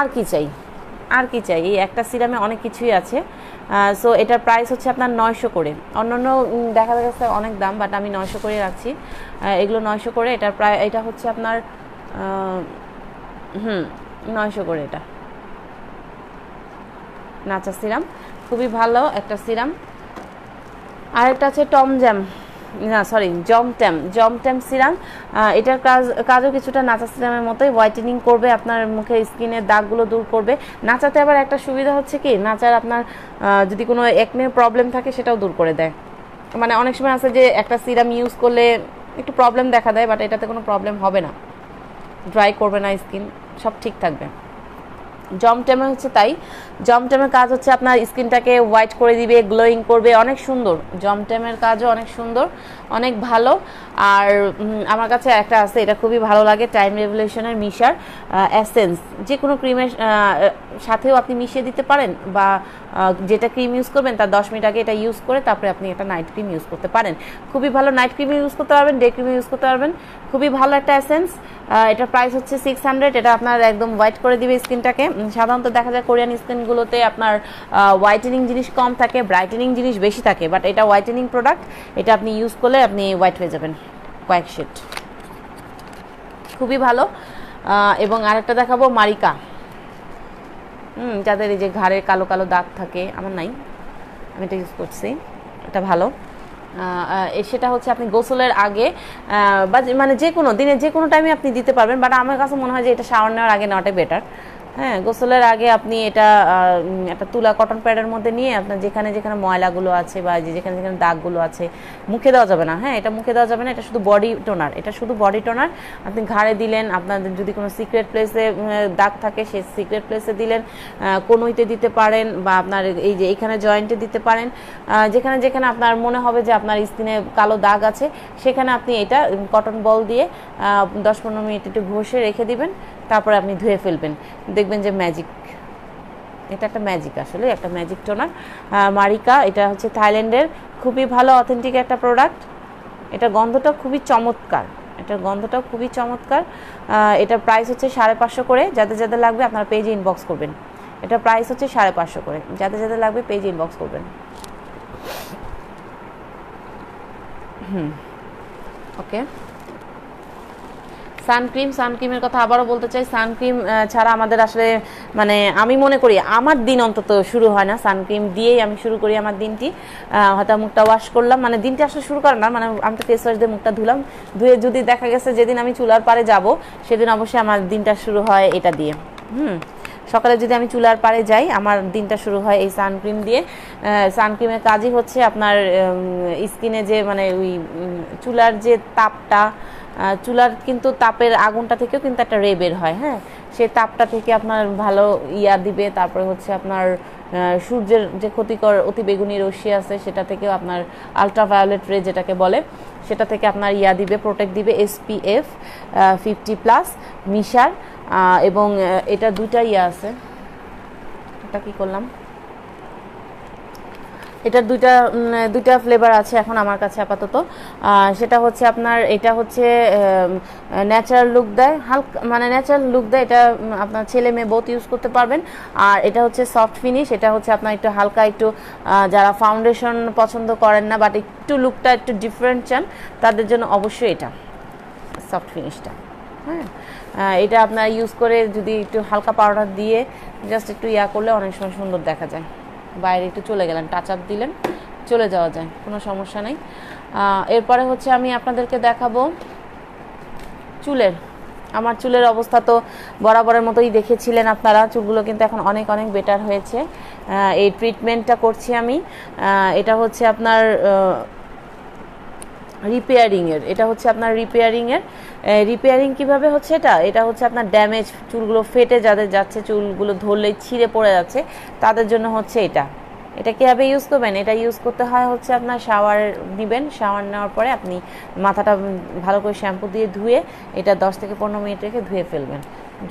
আর কি চাই। আর কি চাই? এই একটা সিরামে অনেক কিছুই আছে। সো এটার প্রাইস হচ্ছে আপনার নয়শো করে। অন্যান্য দেখা যাচ্ছে অনেক দাম বাট আমি নয়শো করে রাখছি। এগুলো নয়শো করে, এটার প্রায়, এটা হচ্ছে আপনার হুম, নয়শো করে এটা। নাচা সিরাম, খুবই ভালো একটা সিরাম। আরেকটা আছে টম জ্যাম। না সরি জমট্যাম জমট্যাম সিরাম। এটার কাজ, কাজও কিছুটা নাচা সিরামের মতোই হোয়াইটেনিং করবে, আপনার মুখে স্কিনের দাগগুলো দূর করবে। নাচাতে আবার একটা সুবিধা হচ্ছে কি, নাচার আপনার যদি কোনো একনে প্রবলেম থাকে সেটাও দূর করে দেয়। মানে অনেক সময় আছে যে একটা সিরাম ইউজ করলে একটু প্রবলেম দেখা দেয় বাট এটাতে কোনো প্রবলেম হবে না। ড্রাই করবে না স্কিন সব ঠিক থাকবে। জমটেমে হচ্ছে তাই জমটেমের কাজ হচ্ছে আপনার স্কিনটাকে হোয়াইট করে দিবে গ্লোয়িং করবে, অনেক সুন্দর। জমটেমের কাজও অনেক সুন্দর, অনেক ভালো। আর আমার কাছে একটা আছে, এটা খুবই ভালো লাগে টাইম রেভলিউশনের মিশার অ্যাসেন্স যে কোনো ক্রিমের সাথেও আপনি মিশিয়ে দিতে পারেন বা যেটা ক্রিম ইউজ করবেন, তার দশ মিনিট আগে এটা ইউজ করে তারপরে আপনি এটা নাইট ক্রিম ইউজ করতে পারেন। খুবই ভালো নাইট ক্রিম ইউজ করতে পারবেন ডে ক্রিম ইউজ করতে পারবেন। খুবই ভালো একটা অ্যাসেন্স এটার প্রাইস হচ্ছে সিক্স হান্ড্রেড এটা আপনার একদম হোয়াইট করে দিবে স্কিনটাকে সাধারণত দেখা যায় কোরিয়ান স্কিনগুলোতে আপনার হোয়াইটেনিং জিনিস কম থাকে ব্রাইটেনিং জিনিস বেশি থাকে বাট এটা হোয়াইটেনিং প্রোডাক্ট এটা আপনি ইউজ করলে আপনি হোয়াইট হয়ে যাবেন, কয়েক শেড খুবই ভালো। এবং আরেকটা দেখাবো, মারিকা। হুম, যাদের এই যে ঘাড়ে কালো কালো দাগ থাকে, আমার নাই, আমি এটা ইউজ করছি, এটা ভালো। সেটা হচ্ছে আপনি গোসলের আগে বা মানে যে কোনো দিনে যে কোনো টাইমে আপনি দিতে পারবেন বাট আমার কাছে মনে হয় যে এটা শাওয়ার নেওয়ার আগে নেওয়াটাই বেটার হ্যাঁ গোসলের আগে আপনি এটা একটা তুলা কটন প্যাডের মধ্যে নিয়ে আপনার যেখানে যেখানে ময়লাগুলো আছে বা যেখানে যেখানে দাগগুলো আছে, মুখে দেওয়া যাবে না। হ্যাঁ এটা মুখে দেওয়া যাবে না, এটা শুধু বডি টোনার এটা শুধু বডি টোনার আপনি ঘাড়ে দিলেন আপনাদের যদি কোনো সিক্রেট প্লেসে দাগ থাকে, সেই সিক্রেট প্লেসে দিলেন কোনোইতে দিতে পারেন বা আপনার এই যে এখানে জয়েন্টে দিতে পারেন। যেখানে যেখানে আপনার মনে হবে যে আপনার স্কিনে কালো দাগ আছে, সেখানে আপনি এটা কটন বল দিয়ে দশ পনেরো মিনিট একটু ঘষে রেখে দিবেন। তারপরে আপনি ধুয়ে ফেলবেন। দেখবেন যে ম্যাজিক এটা একটা ম্যাজিক আসলে, একটা ম্যাজিক টোনার মারিকা, এটা হচ্ছে থাইল্যান্ডের খুবই ভালো অথেন্টিক একটা প্রোডাক্ট এটা গন্ধটা খুবই চমৎকার। এটার গন্ধটাও খুবই চমৎকার। এটা প্রাইস হচ্ছে সাড়ে পাঁচশো করে। যাদের যাদের লাগবে আপনারা পেজে ইনবক্স করবেন। এটা প্রাইস হচ্ছে সাড়ে পাঁচশো করে। যাদের যাদের লাগবে পেজে ইনবক্স করবেন। হুম ওকে সানক্রিম, সানক্রিমের কথা আবারও বলতে চাই। সানক্রিম ছাড়া আমাদের আসলে মানে আমি মনে করি আমার দিন অন্তত শুরু হয় না। সানক্রিম দিয়েই আমি শুরু করি আমার দিনটি। হয়তো মুখটা ওয়াশ করলাম। মানে দিনটি আসলে শুরু করে না। মানে আমি তো ফেস ওয়াশ দিয়ে মুখটা ধুলাম। ধুয়ে যদি দেখা গেছে যেদিন আমি চুলার পারে যাব, সেদিন অবশ্যই আমার দিনটা শুরু হয় এটা দিয়ে। হুম। সকালে যদি আমি চুলার পাড়ে যাই, আমার দিনটা শুরু হয় এই সানক্রিম দিয়ে। সানক্রিমের কাজই হচ্ছে আপনার স্কিনে যে মানে ওই চুলার যে তাপটা চুলার কিন্তু তাপের আগুনটা থেকেও কিন্তু একটা রে বের হয় হ্যাঁ? সে তাপটা থেকে আপনার ভালো ইয়া দিবে, তারপরে হচ্ছে আপনার সূর্যের যে ক্ষতিকর অতি বেগুনি রশ্মি আছে, সেটা থেকেও আপনার আলট্রাভায়োলেট রে যেটাকে বলে, সেটা থেকে আপনার ইয়া দিবে প্রোটেক্ট দিবে এসপিএফ ফিফটি প্লাস মিশার এবং এটা দুইটা ইয়া আছে। এটা কি করলাম? এটার দুইটা দুইটা ফ্লেভার আছে এখন আমার কাছে আপাতত। সেটা হচ্ছে আপনার, এটা হচ্ছে ন্যাচারাল লুক দেয়, হালকা মানে ন্যাচারাল লুক দেয়, এটা আপনার ছেলে মেয়ে বোথ ইউজ করতে পারবেন। আর এটা হচ্ছে সফট ফিনিশ এটা হচ্ছে আপনার একটু হালকা একটু যারা ফাউন্ডেশন পছন্দ করেন না বাট একটু লুকটা একটু ডিফারেন্ট চান, তাদের জন্য অবশ্যই এটা সফট ফিনিশটা হ্যাঁ? এটা আপনার ইউজ করে যদি একটু হালকা পাউডার দিয়ে জাস্ট একটু ইয়া করলে অনেক সময় সুন্দর দেখা যায়। বাইরে একটু চলে গেলেন টাচ আপ দিলেন, চলে যাওয়া যায়, কোনো সমস্যা নেই। এরপরে হচ্ছে আমি আপনাদেরকে দেখাবো চুলের, আমার চুলের অবস্থা তো বরাবরের মতোই দেখেছিলেন আপনারা, চুলগুলো কিন্তু এখন অনেক অনেক বেটার হয়েছে। এই ট্রিটমেন্টটা করছি আমি। এটা হচ্ছে আপনার রিপেয়ারিংয়ের এটা হচ্ছে আপনার রিপেয়ারিংয়ের রিপেয়ারিং কীভাবে হচ্ছে এটা? এটা হচ্ছে আপনার ড্যামেজ চুলগুলো ফেটে যাদের যাচ্ছে, চুলগুলো ধরলে ছিঁড়ে পড়ে যাচ্ছে, তাদের জন্য হচ্ছে এটা। এটা কীভাবে ইউজ করবেন? এটা ইউজ করতে হয় হচ্ছে আপনার শাওয়ার নেবেন শাওয়ার নেওয়ার পরে আপনি মাথাটা ভালো করে শ্যাম্পু দিয়ে ধুয়ে, এটা দশ থেকে পনেরো মিনিট রেখে ধুয়ে ফেলবেন।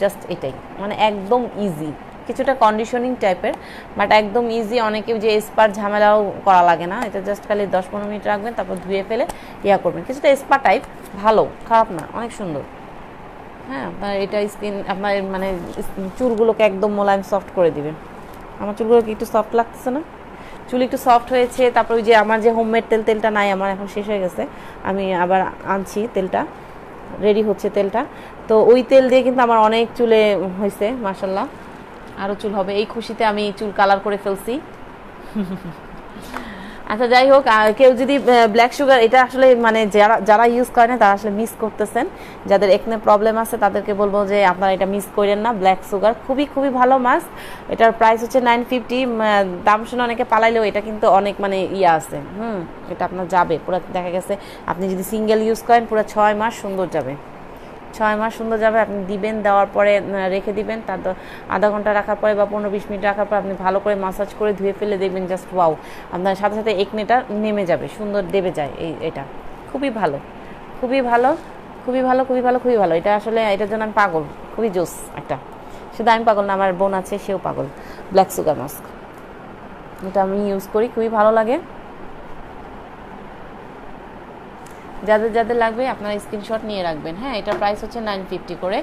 জাস্ট এটাই। মানে একদম ইজি কিছুটা কন্ডিশনিং টাইপের বাট একদম ইজি অনেকে যে স্পার ঝামেলাও করা লাগে না। এটা জাস্ট খালি দশ পনেরো মিনিট রাখবেন, তারপর ধুয়ে ফেলে ইয়া করবেন। কিছুটা স্পা টাইপ ভালো, খারাপ না, অনেক সুন্দর। হ্যাঁ আপনার এটা স্কিন আপনার মানে চুলগুলোকে একদম মোলায়েম সফট করে দিবেন। আমার চুলগুলো কি একটু সফট লাগতেছে না? চুল একটু সফট হয়েছে, তারপর ওই যে আমার যে হোমমেড তেল, তেলটা নাই আমার, এখন শেষ হয়ে গেছে। আমি আবার আনছি তেলটা রেডি হচ্ছে তেলটা। তো ওই তেল দিয়ে কিন্তু আমার অনেক চুলে হয়েছে মাসাল্লাহ আরও চুল হবে। এই খুশিতে আমি চুল কালার করে ফেলছি। আচ্ছা যাই হোক কেউ যদি ব্ল্যাক সুগার এটা আসলে মানে যারা যারা ইউজ করে না, তারা আসলে মিস করতেছেন। যাদের একনে প্রবলেম আছে, তাদেরকে বলব যে আপনারা এটা মিস করেন না ব্ল্যাক সুগার খুবই খুবই ভালো মাস্ক এটার প্রাইস হচ্ছে নাইন ফিফটি দাম শুনে অনেকে পালাইলেও এটা কিন্তু অনেক মানে ইয়ে আছে। হুম, এটা আপনার যাবে। পুরো দেখা গেছে, আপনি যদি সিঙ্গেল ইউজ করেন, পুরো ছয় মাস সুন্দর যাবে। ছয় মাস সুন্দর যাবে, আপনি দিবেন, দেওয়ার পরে রেখে দিবেন, তার আধা ঘণ্টা রাখার পরে বা পনেরো বিশ মিনিট রাখার পর আপনি ভালো করে মাসাজ করে ধুয়ে ফেলে দেখবেন জাস্ট ওয়াও আপনার সাথে সাথে একনেটা নেমে যাবে, সুন্দর দেবে যায় এই, এটা। খুবই ভালো খুবই ভালো খুবই ভালো খুবই ভালো খুবই ভালো। এটা আসলে, এটার জন্য আমি পাগল, খুবই জোস একটা। শুধু আমি পাগল না, আমার বোন আছে, সেও পাগল ব্ল্যাক সুগার মাস্ক এটা আমি ইউজ করি, খুবই ভালো লাগে। যাদের যাদের লাগবে আপনারা স্ক্রিনশট নিয়ে রাখবেন। হ্যাঁ এটা প্রাইস হচ্ছে নাইন ফিফটি করে।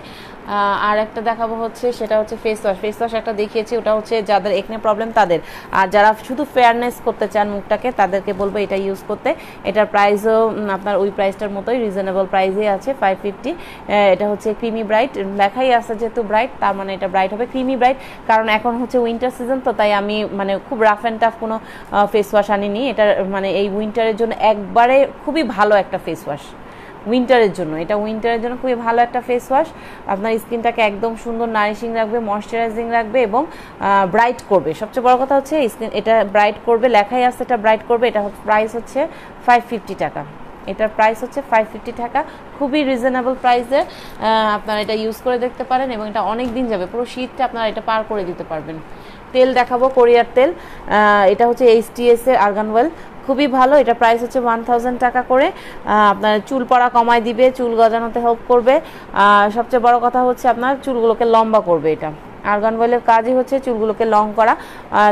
আর একটা দেখাবো হচ্ছে, সেটা হচ্ছে ফেস ওয়াশ ফেস ওয়াশ একটা দেখিয়েছি, ওটা হচ্ছে যাদের একনে প্রবলেম তাদের। আর যারা শুধু ফেয়ারনেস করতে চান মুখটাকে, তাদেরকে বলব এটা ইউজ করতে। এটার প্রাইসও আপনার ওই প্রাইসটার মতোই রিজনেবল প্রাইসে আছে ফাইভ ফিফটি এটা হচ্ছে ক্রিমি ব্রাইট লেখাই আছে যেহেতু ব্রাইট তার মানে এটা ব্রাইট হবে ক্রিমি ব্রাইট কারণ এখন হচ্ছে উইন্টার সিজন তো তাই আমি মানে খুব রাফ অ্যান্ড টাফ কোনো ফেস ওয়াশ আনিনি। এটার মানে এই উইন্টারের জন্য একবারে খুবই ভালো একটা ফেস ওয়াশ উইন্টারের জন্য। এটা উইন্টারের জন্য খুবই ভালো একটা ফেস ওয়াশ আপনার স্কিনটাকে একদম সুন্দর নারিশিং রাখবে ময়শ্চারাইজিং রাখবে এবং ব্রাইট করবে। সবচেয়ে বড় কথা হচ্ছে স্কিন এটা ব্রাইট করবে, লেখাই আছে এটা ব্রাইট করবে। এটা প্রাইস হচ্ছে ফাইভ ফিফটি টাকা। এটার প্রাইস হচ্ছে ফাইভ ফিফটি টাকা। খুবই রিজনেবল প্রাইসে আপনারা এটা ইউজ করে দেখতে পারেন এবং এটা অনেক দিন যাবে। পুরো শীতটা আপনারা এটা পার করে দিতে পারবেন। তেল দেখাবো, কোরিয়ার তেল। এটা হচ্ছে এইচটিএস এর আর্গানওয়েল খুবই ভালো। এটা প্রাইস হচ্ছে ওয়ান টাকা করে। আপনার চুল পড়া কমায় দিবে, চুল গজানোতে হেল্প করবে। সবচেয়ে বড় কথা হচ্ছে আপনার চুলগুলোকে লম্বা করবে এটা। আর্গান বয়েলের কাজই হচ্ছে চুলগুলোকে লং করা।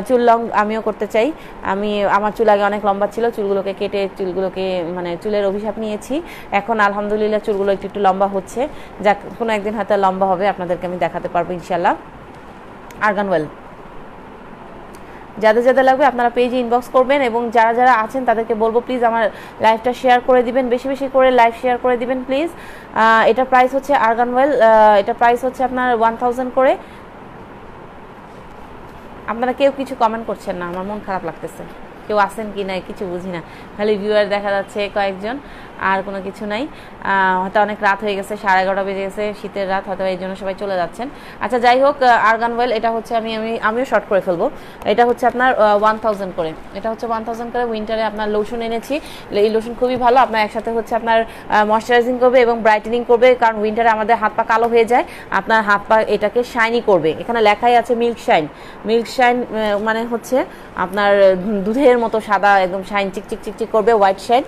চুল লং আমিও করতে চাই। আমি, আমার চুল আগে অনেক লম্বা ছিল, চুলগুলোকে কেটে চুলগুলোকে মানে চুলের অভিশাপ নিয়েছি। এখন আলহামদুলিল্লাহ চুলগুলো একটু একটু লম্বা হচ্ছে। যাক, কোনো একদিন হয়তো লম্বা হবে, আপনাদেরকে আমি দেখাতে পারব ইনশাল্লাহ আর্গান ওয়েল যাদের যাদের লাগবে আপনারা পেজে ইনবক্স করবেন এবং যারা যারা আছেন তাদেরকে বলব প্লিজ আমার লাইভটা শেয়ার করে দিবেন, বেশি বেশি করে লাইভ শেয়ার করে দিবেন প্লিজ এটা প্রাইস হচ্ছে আর্গানওয়েল এটা প্রাইস হচ্ছে আপনার ওয়ান করে। আপনারা কেউ কিছু কমেন্ট করছেন না, আমার মন খারাপ লাগতেছে। কেউ আসেন কি নাই কিছু বুঝি না। খালি ভিউয়ার দেখা যাচ্ছে কয়েকজন, আর কোনো কিছু নাই। হয়তো অনেক রাত হয়ে গেছে, সাড়ে এগারোটা বেজে গেছে, শীতের রাত, হয়তো এই জন্য সবাই চলে যাচ্ছেন। আচ্ছা যাই হোক আর্গান ওয়েল এটা হচ্ছে আমি আমি, আমিও শর্ট করে ফেলব। এটা হচ্ছে আপনার ওয়ান থাউজেন্ড করে। এটা হচ্ছে ওয়ান থাউজেন্ড করে উইন্টারে আপনার লোশন এনেছি। এই লোশন খুবই ভালো। আপনার একসাথে হচ্ছে আপনার ময়শ্চারাইজিং করবে এবং ব্রাইটেনিং করবে, কারণ উইন্টারে আমাদের হাত পা কালো হয়ে যায়। আপনার হাত পা এটাকে শাইনি করবে। এখানে লেখাই আছে মিল্ক শাইন মিল্ক শাইন মানে হচ্ছে আপনার দুধের মতো সাদা একদম শাইন চিকচিক চিকচিক করবে হোয়াইট শাইন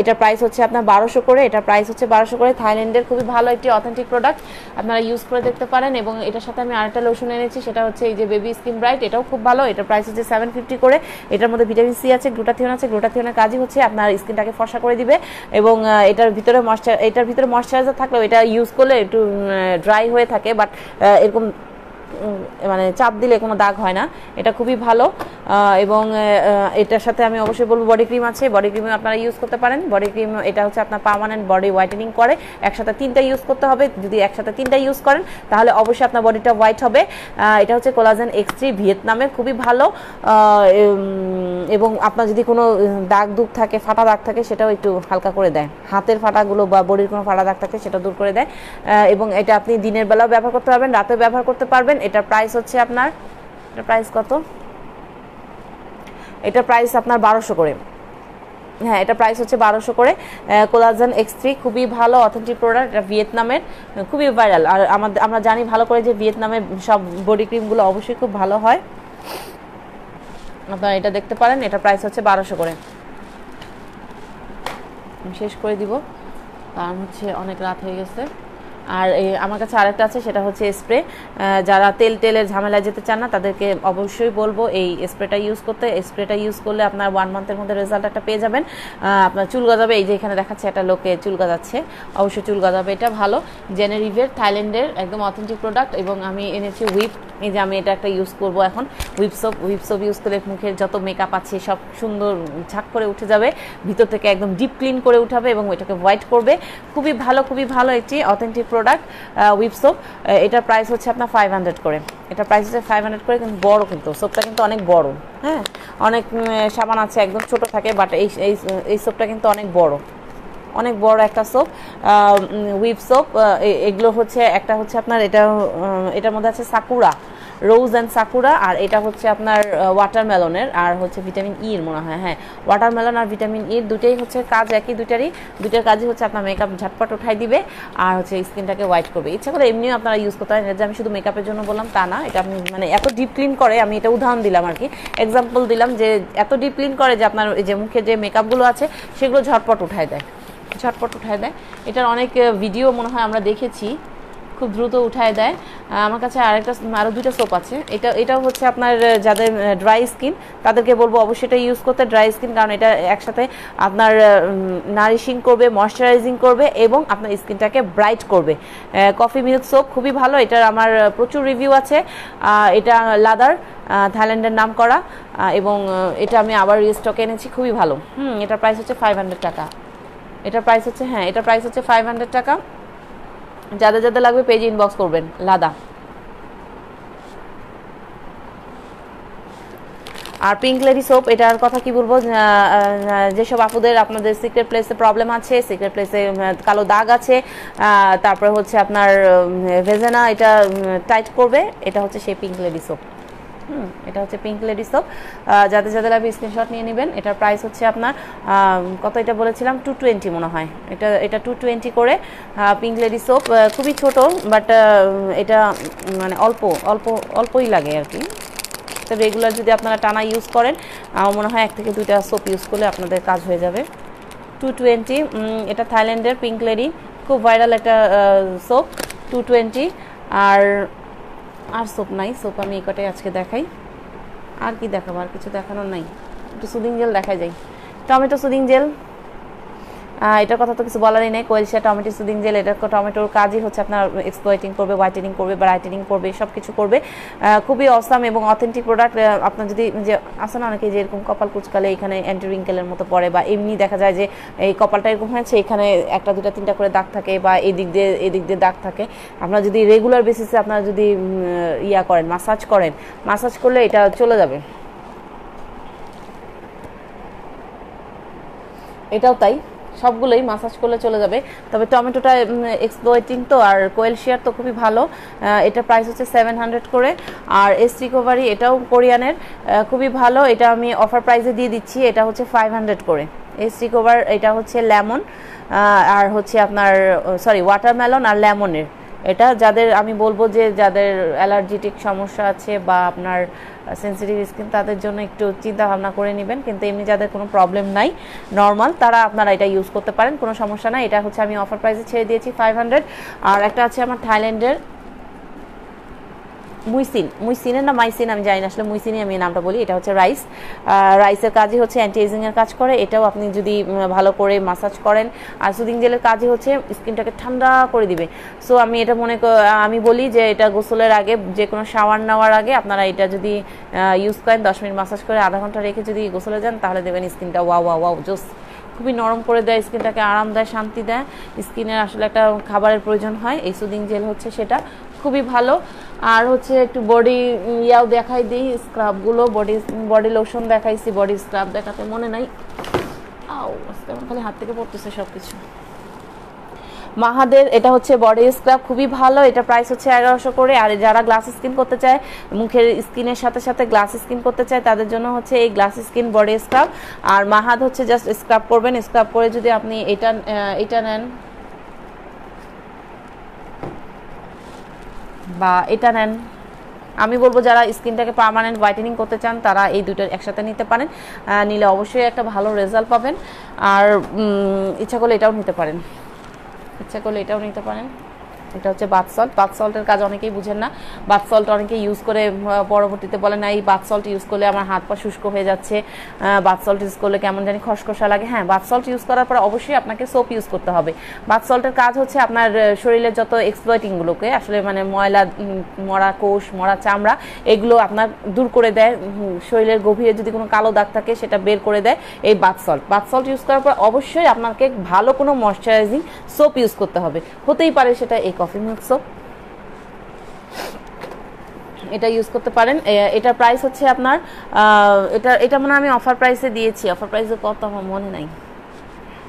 এটার প্রাইস হচ্ছে আপনার বারোশো করে এটার প্রাইস হচ্ছে বারোশো করে। থাইল্যান্ডের খুবই ভালো একটি অথেন্টিক প্রোডাক্ট আপনারা ইউজ করে দেখতে পারেন। এবং এটার সাথে আমি আরেকটা লোশন এনেছি, সেটা হচ্ছে এই যে বেবি স্কিন ব্রাইট এটাও খুব ভালো। এটার প্রাইস হচ্ছে সেভেন ফিফটি করে। এটার মধ্যে ভিটামিন সি আছে গ্লুটাথিয়ন আছে। গ্লুটাথিয়নের কাজই হচ্ছে আপনার স্কিনটাকে ফসা করে দিবে। এবং এটার ভিতরে ময়শ্চার এটার ভিতরে ময়শ্চারাইজার থাকলেও এটা ইউজ করলে একটু ড্রাই হয়ে থাকে। বাট এরকম মানে চাপ দিলে কোনো দাগ হয় না। এটা খুবই ভালো। এবং এটার সাথে আমি অবশ্যই বলব বডি ক্রিম আছে। বডি ক্রিম আপনারা ইউজ করতে পারেন। বডি ক্রিম এটা হচ্ছে আপনার পার্মানেন্ট বডি হোয়াইটেনিং করে। একসাথে তিনটা ইউজ করতে হবে। যদি একসাথে তিনটা ইউজ করেন, তাহলে অবশ্যই আপনার বডিটা হোয়াইট হবে। এটা হচ্ছে কোলাজেন এক্স থ্রি ভিয়েতনামের খুবই ভালো। এবং আপনার যদি কোনো দাগ দুগ থাকে, ফাটা দাগ থাকে, সেটাও একটু হালকা করে দেয়। হাতের ফাটাগুলো বা বডির কোনো ফাটা দাগ থাকে, সেটা দূর করে দেয়। এবং এটা আপনি দিনের বেলাও ব্যবহার করতে পারবেন, রাতেও ব্যবহার করতে পারবেন। এটার প্রাইস হচ্ছে আপনার এটার প্রাইস কত? এটা প্রাইস আপনার বারোশো করে। হ্যাঁ এটা প্রাইস হচ্ছে বারোশো করে। কোলাজেন এক্স থ্রি খুবই ভালো অথেন্টিক প্রোডাক্ট এটা ভিয়েতনামের, খুবই ভাইরাল আর আমাদের আমরা জানি ভালো করে যে ভিয়েতনামের সব বডি ক্রিমগুলো অবশ্যই খুব ভালো হয়। আপনারা এটা দেখতে পারেন, এটা প্রাইস হচ্ছে বারোশো করে। শেষ করে দিব। কারণ হচ্ছে অনেক রাত হয়ে গেছে। আর আমার কাছে আরেকটা আছে, সেটা হচ্ছে স্প্রে যারা তেল, তেলের ঝামেলায় যেতে চান না, তাদেরকে অবশ্যই বলব এই স্প্রেটা ইউজ করতে। স্প্রেটা ইউজ করলে আপনার ওয়ান মান্থের মধ্যে রেজাল্ট একটা পেয়ে যাবেন। আপনার চুল গজাবে, এই যে এখানে দেখাচ্ছে, একটা লোকে চুল গজাচ্ছে। অবশ্যই চুল গজাবে, এটা ভালো। জেনেরিভের থাইল্যান্ডের একদম অথেন্টিক প্রোডাক্ট এবং আমি এনেছি উইপ এই যে আমি এটা একটা ইউজ করব এখন। Whip soap whip soap use করলে মুখের যত মেকআপ আছে, সব সুন্দর ঝাক করে উঠে যাবে, ভিতর থেকে একদম ডিপ ক্লিন করে উঠাবে এবং এটাকে হোয়াইট করবে। খুবই ভালো খুবই ভালো একটি অথেন্টিক প্রোডাক্ট হুইপ সোপ এটার প্রাইস হচ্ছে আপনার ফাইভ হান্ড্রেড করে। এটা প্রাইস হচ্ছে ফাইভ হান্ড্রেড করে, কিন্তু বড় কিন্তু সোপটা কিন্তু অনেক বড়। হ্যাঁ অনেক সাবান আছে, একদম ছোট থাকে বাট এই এই সোপটা কিন্তু অনেক বড়। অনেক বড় একটা সোপ উইপ সোপ এগুলো হচ্ছে, একটা হচ্ছে আপনার, এটা এটার মধ্যে আছে সাকুরা রোজ অ্যান্ড সাকুরা আর এটা হচ্ছে আপনার ওয়াটারমেলনের আর হচ্ছে ভিটামিন ইর মনে হয় হ্যাঁ। ওয়াটারমেলন আর ভিটামিন ইর দুটোই হচ্ছে কাজ একই, দুটারই, দুটার কাজই হচ্ছে আপনার মেকআপ ঝটপট উঠাই দিবে, আর হচ্ছে স্কিনটাকে হোয়াইট করবে। ইচ্ছা করে এমনিও আপনারা ইউজ করতে পারেন যে আমি শুধু মেকআপের জন্য বললাম তা না, এটা আমি মানে এত ডিপ ক্লিন করে, আমি এটা উদাহরণ দিলাম আর কি। এক্সাম্পল দিলাম যে, এত ডিপ ক্লিন করে যে আপনার যে মুখে যে মেকআপগুলো আছে, সেগুলো ঝটপট উঠায় দেয়। ঝটপট উঠায় দেয়। এটার অনেক ভিডিও মনে হয় আমরা দেখেছি। খুব দ্রুত উঠায় দেয়। আমার কাছে আরেকটা আরও দুইটা সোপ আছে। এটা, এটাও হচ্ছে আপনার যাদের ড্রাই স্কিন তাদেরকে বলব অবশ্যই এটা ইউজ করতে ড্রাই স্কিন কারণ এটা একসাথে আপনার নারিশিং করবে ময়শ্চারাইজিং করবে এবং আপনার স্কিনটাকে ব্রাইট করবে। কফি মিল্ক সোপ খুবই ভালো। এটার আমার প্রচুর রিভিউ আছে। এটা লাদার থাইল্যান্ডের নাম করা। এবং এটা আমি আবার রিস্টকে এনেছি। খুবই ভালো। হুম, এটার প্রাইস হচ্ছে ফাইভ হান্ড্রেড টাকা। এটার প্রাইস হচ্ছে হ্যাঁ এটার প্রাইস হচ্ছে ফাইভ হান্ড্রেড টাকা। যাদের যাদের লাগবে পেজ ইনবক্স করবেন লাদা আর পিঙ্ক লেডি সোপ এটার কথা কি বলব? যেসব আপুদের, আপনাদের সিক্রেট প্লেসে প্রবলেম আছে সিক্রেট প্লেসে কালো দাগ আছে তারপরে হচ্ছে আপনার ভেজেনা, এটা টাইট করবে, এটা হচ্ছে সেই পিঙ্ক লেডি সোপ হুম, এটা হচ্ছে পিঙ্ক লেডি সোপ যাদের যাদের আপনি স্ক্রিনশট নিয়ে নেবেন। এটার প্রাইস হচ্ছে আপনার কত এটা বলেছিলাম? টু টোয়েন্টি মনে হয়। এটা এটা টু টোয়েন্টি করে পিঙ্ক লেডি সোপ খুবই ছোট বাট এটা মানে অল্প অল্প, অল্পই লাগে আর কি। তো রেগুলার যদি আপনারা টানা ইউজ করেন, আমার মনে হয় এক থেকে দুইটা সোপ ইউজ করলে আপনাদের কাজ হয়ে যাবে। টু টোয়েন্টি এটা থাইল্যান্ডের পিঙ্ক লেডি খুব ভাইরাল একটা সোপ টু টোয়েন্টি আর আর সোপ নাই, সোপ আমি একটাই কটাই আজকে দেখাই। আর কি দেখাবো? আর কিছু দেখানোর নাই। একটু সুদিং জেল দেখা যায় টমেটো সুদিং জেল এটার কথা তো কিছু বলারই নেই। কোয়েলশিয়া টমেটো সুদিং জেল এটা টমেটোর কাজই হচ্ছে আপনার এক্সপ্লয়েটিং করবে হোয়াইটেনিং করবে ব্রাইটেনিং করবে সব কিছু করবে খুবই অসাম এবং অথেন্টিক প্রোডাক্ট আপনার যদি যে আসে না অনেকে যে এরকম কপাল কুচকালে এখানে অ্যান্টি রিঙ্কেলের মতো পড়ে বা এমনি দেখা যায় যে এই কপালটা এরকম হয়েছে, এখানে একটা দুটা তিনটা করে দাগ থাকে বা এদিক দিয়ে এদিক দিয়ে দাগ থাকে। আপনার যদি রেগুলার বেসিসে আপনারা যদি ইয়া করেন মাসাজ করেন মাসাজ করলে এটা চলে যাবে। এটাও তাই। সবগুলোই মাসাজ করলে চলে যাবে। তবে টমেটোটা এক্সপ্লোয়েটিং তো আর কোয়েল শেয়ার তো খুবই ভালো। এটা প্রাইস হচ্ছে সেভেন হান্ড্রেড করে। আর এস রিকভারি এটাও কোরিয়ানের। খুবই ভালো। এটা আমি অফার প্রাইসে দিয়ে দিচ্ছি। এটা হচ্ছে ফাইভ হান্ড্রেড করে। এস রিকভার এটা হচ্ছে লেমন আর হচ্ছে আপনার সরি ওয়াটারমেলন আর লেমনের এটা যাদের, আমি বলব যে যাদের অ্যালার্জিটিক সমস্যা আছে বা আপনার সেন্সিটিভ স্কিন তাদের জন্য একটু চিন্তা ভাবনা করে নেবেন, কিন্তু এমনি যাদের কোনো প্রবলেম নাই নর্মাল তারা আপনারা এটা ইউজ করতে পারেন, কোনো সমস্যা নাই। এটা হচ্ছে আমি অফার প্রাইসে ছেড়ে দিয়েছি ফাইভ হান্ড্রেড আর একটা আছে আমার থাইল্যান্ডের মুইসিন মুইসিনের না মাইসিন আমি জানি না আসলে মুইসিনই আমি নামটা বলি, এটা হচ্ছে রাইস রাইসের কাজই হচ্ছে অ্যান্টি এজিংয়ের কাজ করে, এটাও আপনি যদি ভালো করে মাসাজ করেন, আর সুদিং জেলের কাজই হচ্ছে স্কিনটাকে ঠান্ডা করে দিবে। সো আমি এটা মনে আমি বলি যে এটা গোসলের আগে, যে কোনো শাওয়ার নেওয়ার আগে আপনারা এটা যদি ইউজ করেন, দশ মিনিট মাসাজ করে আধা ঘণ্টা রেখে যদি গোসলে যান, তাহলে দেবেন স্কিনটা ওয়া ওয়া ওয়াও জোস। খুবই নরম করে দেয় স্কিনটাকে আরাম দেয়, শান্তি দেয়। স্কিনের আসলে একটা খাবারের প্রয়োজন হয়, এই সুদিং জেল হচ্ছে সেটা। খুবই ভালো। আর হচ্ছে একটু বডি ইয়াও দেখাই দিই স্ক্রাবগুলো বডি বডি লোশন দেখাইছি বডি স্ক্রাব দেখাতে মনে নাই। আও খালি হাত থেকে পড়তেছে সব কিছু মাহাদের, এটা হচ্ছে বডি স্ক্রাব খুবই ভালো। এটা প্রাইস হচ্ছে এগারোশো করে। আর যারা গ্লাস স্কিন করতে চায়, মুখের স্কিনের সাথে সাথে গ্লাস স্কিন করতে চায়, তাদের জন্য হচ্ছে এই গ্লাস স্কিন বডি স্ক্রাব আর মাহাদ হচ্ছে জাস্ট স্ক্রাব করবেন। স্ক্রাব করে যদি আপনি এটা এটা নেন বা এটা নেন। আমি বলব যারা স্কিনটাকে পারমানেন্ট হোয়াইটেনিং করতে চান, তারা এই দুটো একসাথে নিতে পারেন। নিলে অবশ্যই একটা ভালো রেজাল্ট পাবেন। আর ইচ্ছা করলে এটাও নিতে পারেন। ইচ্ছা করলে এটাও নিতে পারেন। এটা হচ্ছে বাথ সল্ট বাথ সল্টের কাজ অনেকেই বুঝেন না। বাথ সল্ট অনেকেই ইউজ করে পরবর্তীতে বলে, না, এই বাথ সল্ট ইউজ করলে আমার হাত পা শুষ্ক হয়ে যাচ্ছে। বাথ সল্ট ইউজ করলে কেমন জানি খসখসা লাগে। হ্যাঁ বাথ সল্ট ইউজ করার পর অবশ্যই আপনাকে সোপ ইউজ করতে হবে। বাথ সল্টের কাজ হচ্ছে আপনার শরীরের যত এক্সপ্লয়টিংগুলোকে আসলে মানে ময়লা মরা কোষ, মরা চামড়া, এগুলো আপনার দূর করে দেয়। শরীরের গভীরে যদি কোনো কালো দাগ থাকে, সেটা বের করে দেয় এই bath salt bath salt use করার পর অবশ্যই আপনাকে ভালো কোনো ময়শ্চারাইজিং সোপ ইউজ করতে হবে। হতেই পারে সেটা এই কফি মিল্ক সোপ। এটা ইউজ করতে পারেন। এটার প্রাইস হচ্ছে আপনার এটা এটা মানে আমি অফার প্রাইসে দিয়েছি। অফার প্রাইসে কত আমার মনে নাই।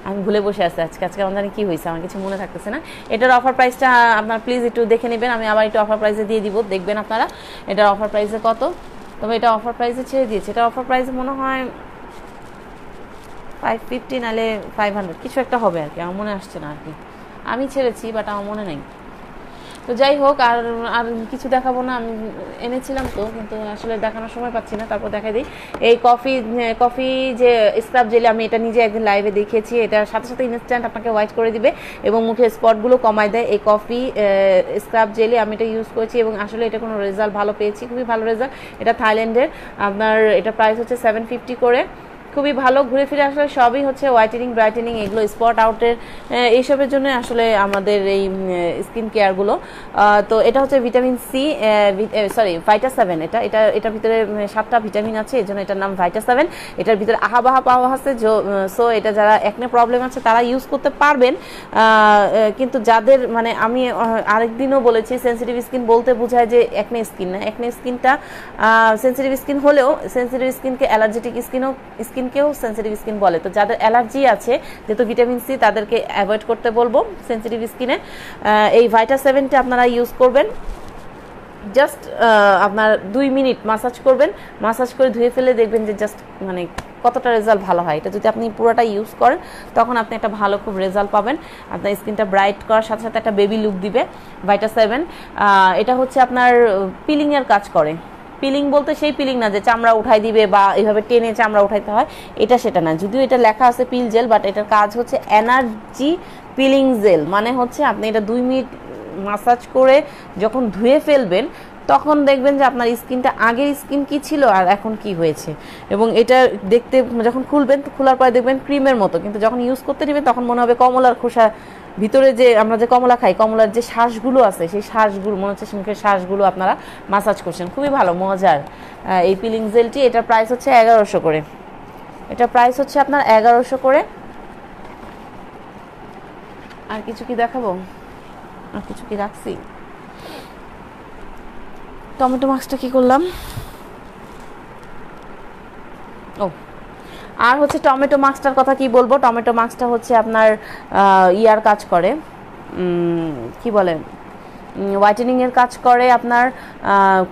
আমি ভুলে বসে আছি আজকে। আজকে আমার জানি কী হয়েছে, আমার কিছু মনে থাকতেছে না। এটার অফার প্রাইসটা আপনার প্লিজ একটু দেখে নেবেন। আমি আবার একটু অফার প্রাইসে দিয়ে দিব। দেখবেন আপনারা এটার অফার প্রাইসে কত। তবে এটা অফার প্রাইসে ছেড়ে দিয়েছে। এটা অফার প্রাইসে মনে হয় ফাইভ ফিফটি নাহলে ফাইভ হান্ড্রেড কিছু একটা হবে আর কি। আমার মনে আসছে না আর কি। আমি ছেড়েছি বাট আমার মনে নেই। তো যাই হোক, আর আর কিছু দেখাবো না, আমি এনেছিলাম তো, কিন্তু আসলে দেখানোর সময় পাচ্ছি না, তারপর দেখা দিই। এই কফি কফি যে স্ক্রাব জেলে, আমি এটা নিজে একদিন লাইভে দেখিয়েছি এটার সাথে সাথে ইনস্ট্যান্ট আপনাকে হোয়াইট করে দিবে এবং মুখের স্পটগুলো কমায় দেয়। এই কফি স্ক্রাব জেলে আমি এটা ইউজ করেছি এবং আসলে এটা কোনো রেজাল্ট ভালো পেয়েছি, খুবই ভালো রেজাল্ট এটা থাইল্যান্ডের, আপনার এটা প্রাইস হচ্ছে সেভেন ফিফটি করে। খুবই ভালো। ঘুরে ফিরে আসলে সবই হচ্ছে হোয়াইটেনিং ব্রাইটেনিং এগুলো স্পট আউটের এইসবের জন্য আসলে আমাদের এই স্কিন কেয়ারগুলো তো এটা হচ্ছে vitamin C sorry Vita seven এটা এটা, এটার ভিতরে সাতটা ভিটামিন আছে, এই জন্য এটার নাম ভাইটা সেভেন এটার ভিতরে আহাবাহা পাওয়া আছে সো এটা যারা একনে প্রবলেম আছে, তারা ইউজ করতে পারবেন। কিন্তু যাদের মানে আমি আরেকদিনও বলেছি সেন্সিটিভ স্কিন বলতে বোঝায় যে একনে স্কিন না। একনে স্কিনটা সেন্সিটিভ স্কিন হলেও সেন্সিটিভ স্কিনকে অ্যালার্জেটিক স্কিনও স্কিন স্কিনকেও সেন্সিটিভ স্কিন বলে। তো যাদের অ্যালার্জি আছে যেহেতু ভিটামিন সি তাদেরকে অ্যাভয়েড করতে বলব সেন্সিটিভ স্কিনে এই ভাইটা সেভেনটা আপনারা ইউজ করবেন। জাস্ট আপনার দুই মিনিট মাসাজ করবেন। মাসাজ করে ধুয়ে ফেলে দেখবেন যে জাস্ট মানে কতটা রেজাল্ট ভালো হয়। এটা যদি আপনি পুরোটা ইউজ করেন, তখন আপনি একটা ভালো খুব রেজাল্ট পাবেন। আপনার স্কিনটা ব্রাইট করার সাথে সাথে একটা বেবি লুক দিবে ভাইটা সেভেন এটা হচ্ছে আপনার পিলিংয়ের কাজ করে। পিলিং বলতে সেই পিলিং না যে চামড়া উঠাই দিবে বা এইভাবে টেনে চামড়া উঠাইতে হয়, এটা সেটা না। যদিও এটা লেখা আছে পিল জেল বাট এটার কাজ হচ্ছে এনার্জি পিলিং জেল। মানে হচ্ছে আপনি এটা দুই মিনিট মাসাজ করে যখন ধুয়ে ফেলবেন তখন দেখবেন যে আপনার স্কিনটা আগের স্কিন কি ছিল আর এখন কি হয়েছে। এবং এটা দেখতে যখন খুলবেন, খোলার পরে দেখবেন ক্রিমের মতো। কিন্তু যখন ইউজ করতে নেবেন, তখন মনে হবে কমলার খোসা ভিতরে যে আমরা যে কমলা খাই, কমলার যে শ্বাসগুলো আছে, সেই শ্বাসগুলো মনে হচ্ছে মুখের শ্বাসগুলো আপনারা মাসাজ করছেন। খুবই ভালো, মজার। এই পিলিং জেলটি এটার প্রাইস হচ্ছে এগারোশো করে। এটা প্রাইস হচ্ছে আপনার এগারোশো করে। আর কিছু কি দেখাবো? আর কিছু কি রাখছি? টমেটো মাছটা কি করলাম? ও, আর হচ্ছে টমেটো মাছটার কথা কি বলব? টমেটো মাছটা হচ্ছে আপনার ইয়ার কাজ করে। কি বলে? হোয়াইটেনিংয়ের কাজ করে আপনার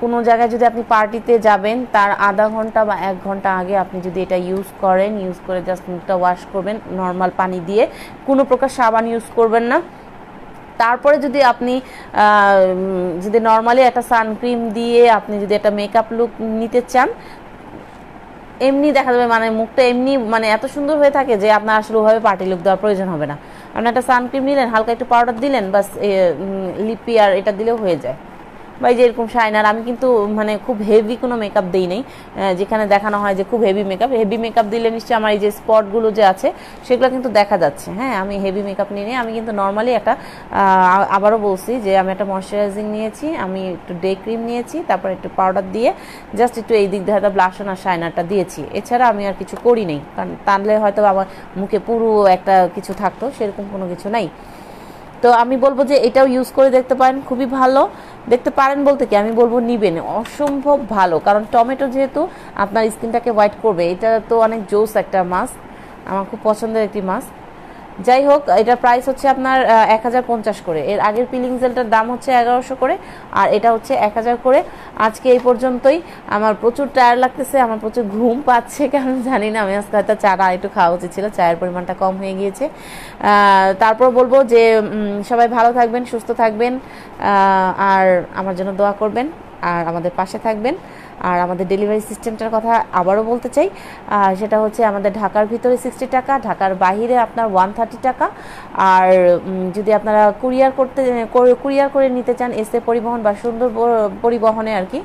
কোনো জায়গায় যদি আপনি পার্টিতে যাবেন, তার আধা ঘণ্টা বা এক ঘণ্টা আগে আপনি যদি এটা ইউজ করেন ইউজ করে জাস্ট মুখটা ওয়াশ করবেন নর্মাল পানি দিয়ে। কোনো প্রকার সাবান ইউজ করবেন না। তারপরে যদি আপনি যদি নর্মালি একটা সানক্রিম দিয়ে আপনি যদি একটা মেকআপ লুক নিতে চান, এমনি দেখা যাবে মানে মুখটা এমনি মানে এত সুন্দর হয়ে থাকে যে আপনার আসলে ওভাবে পার্টি লুক দেওয়ার প্রয়োজন হবে না। আপনি একটা সানক্রিম নিলেন, হালকা একটু পাউডার দিলেন, বাস লিপি আর এটা দিলেও হয়ে যায়। বা এই যে এরকম শাইনার আমি কিন্তু মানে খুব হেভি কোনো মেকআপ দিই নেই। যেখানে দেখানো হয় যে খুব হেভি মেকআপ হেভি মেকআপ দিলে নিশ্চয়ই আমার এই যে স্পটগুলো যে আছে, সেগুলো কিন্তু দেখা যাচ্ছে। হ্যাঁ আমি হেভি মেকআপ নিয়ে নিই। আমি কিন্তু নর্মালি একটা আবারও বলছি যে আমি একটা ময়শ্চারাইজিং নিয়েছি, আমি একটু ডে ক্রিম নিয়েছি, তারপর একটু পাউডার দিয়ে জাস্ট একটু এই দিক দিয়ে হয়তো ব্লাশন আর শাইনারটা দিয়েছি। এছাড়া আমি আর কিছু করি নেই। কারণ তাহলে হয়তো আমার মুখে পুরো একটা কিছু থাকতো, সেরকম কোনো কিছু নাই। তো আমি বলব যে এটাও ইউজ করে দেখতে পারেন, খুবই ভালো। দেখতে পারেন বলতে কি, আমি বলব নিবেন, অসম্ভব ভালো। কারণ টমেটো যেহেতু আপনার স্কিনটাকে হোয়াইট করবে, এটা তো অনেক জোস একটা মাছ আমার খুব পছন্দের একটি মাছ যাই হোক এটার প্রাইস হচ্ছে আপনার এক হাজার পঞ্চাশ করে। এর আগের পিলিং জেলটার দাম হচ্ছে এগারোশো করে, আর এটা হচ্ছে এক হাজার করে। আজকে এই পর্যন্তই। আমার প্রচুর টায়ার লাগতেছে, আমার প্রচুর ঘুম পাচ্ছে, কেন জানি না। আমি আজকে হয়তো চাটা একটু খাওয়া উচিত ছিল, চায়ের পরিমাণটা কম হয়ে গিয়েছে। তারপর বলব যে সবাই ভালো থাকবেন, সুস্থ থাকবেন আর আমার জন্য দোয়া করবেন, আর আমাদের পাশে থাকবেন। আর আমাদের ডেলিভারি সিস্টেমটার কথা আবারও বলতে চাই সেটা হচ্ছে আমাদের ঢাকার ভিতরে সিক্সটি টাকা, ঢাকার বাহিরে আপনার ওয়ান থার্টি টাকা। আর যদি আপনারা কুরিয়ার করতে কুরিয়ার করে নিতে চান এসে পরিবহন বা সুন্দর পরিবহনে আর কি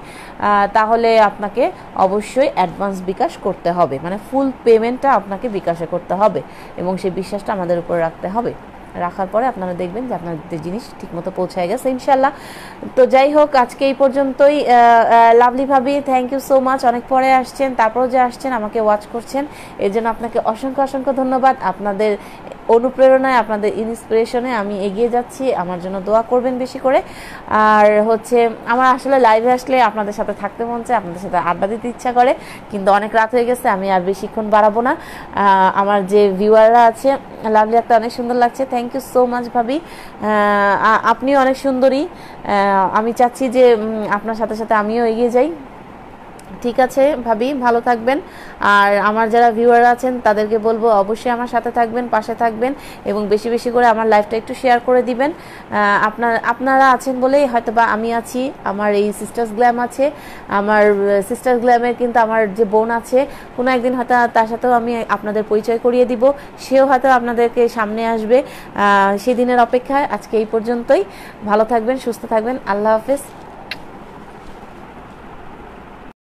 তাহলে আপনাকে অবশ্যই অ্যাডভান্স বিকাশ করতে হবে। মানে ফুল পেমেন্টটা আপনাকে বিকাশে করতে হবে এবং সেই বিশ্বাসটা আমাদের উপর রাখতে হবে। রাখার পরে আপনারা দেখবেন যে আপনাদের জিনিস ঠিকমতো পৌঁছায় গেছে ইনশাল্লাহ তো যাই হোক, আজকে এই পর্যন্তই। লাভলি ভাবি থ্যাংক ইউ সো মাচ অনেক পরে আসছেন, তারপরেও যে আসছেন, আমাকে ওয়াচ করছেন। এর জন্য আপনাকে অসংখ্য অসংখ্য ধন্যবাদ। আপনাদের অনুপ্রেরণায়, আপনাদের ইন্সপিরেশনে আমি এগিয়ে যাচ্ছি। আমার জন্য দোয়া করবেন বেশি করে। আর হচ্ছে, আমার আসলে লাইভে আসলে আপনাদের সাথে থাকতে মন চায়, আপনাদের সাথে আড্ডা দিতে ইচ্ছা করে। কিন্তু অনেক রাত হয়ে গেছে, আমি আর বেশিক্ষণ বাড়াবো না। আমার যে ভিউয়াররা আছে লাভলি একটা অনেক সুন্দর লাগছে। থ্যাংক ইউ সো মাচ ভাবি। আপনিও অনেক সুন্দরী। আমি চাচ্ছি যে আপনার সাথে সাথে আমিও এগিয়ে যাই। ঠিক আছে ভাবি, ভালো থাকবেন। আর আমার যারা ভিউয়ার আছেন, তাদেরকে বলব অবশ্যই আমার সাথে থাকবেন, পাশে থাকবেন এবং বেশি বেশি করে আমার লাইফটা একটু শেয়ার করে দিবেন। আপনার, আপনারা আছেন বলেই হয়তো বা আমি আছি, আমার এই সিস্টার্স গ্ল্যাম আছে, আমার সিস্টার্স গ্ল্যামের কিন্তু আমার যে বোন আছে, কোনো একদিন হয়তো তার সাথেও আমি আপনাদের পরিচয় করিয়ে দিব, সেও হয়তো আপনাদেরকে সামনে আসবে সেদিনের অপেক্ষায় আজকে এই পর্যন্তই। ভালো থাকবেন, সুস্থ থাকবেন, আল্লাহ হাফেজ।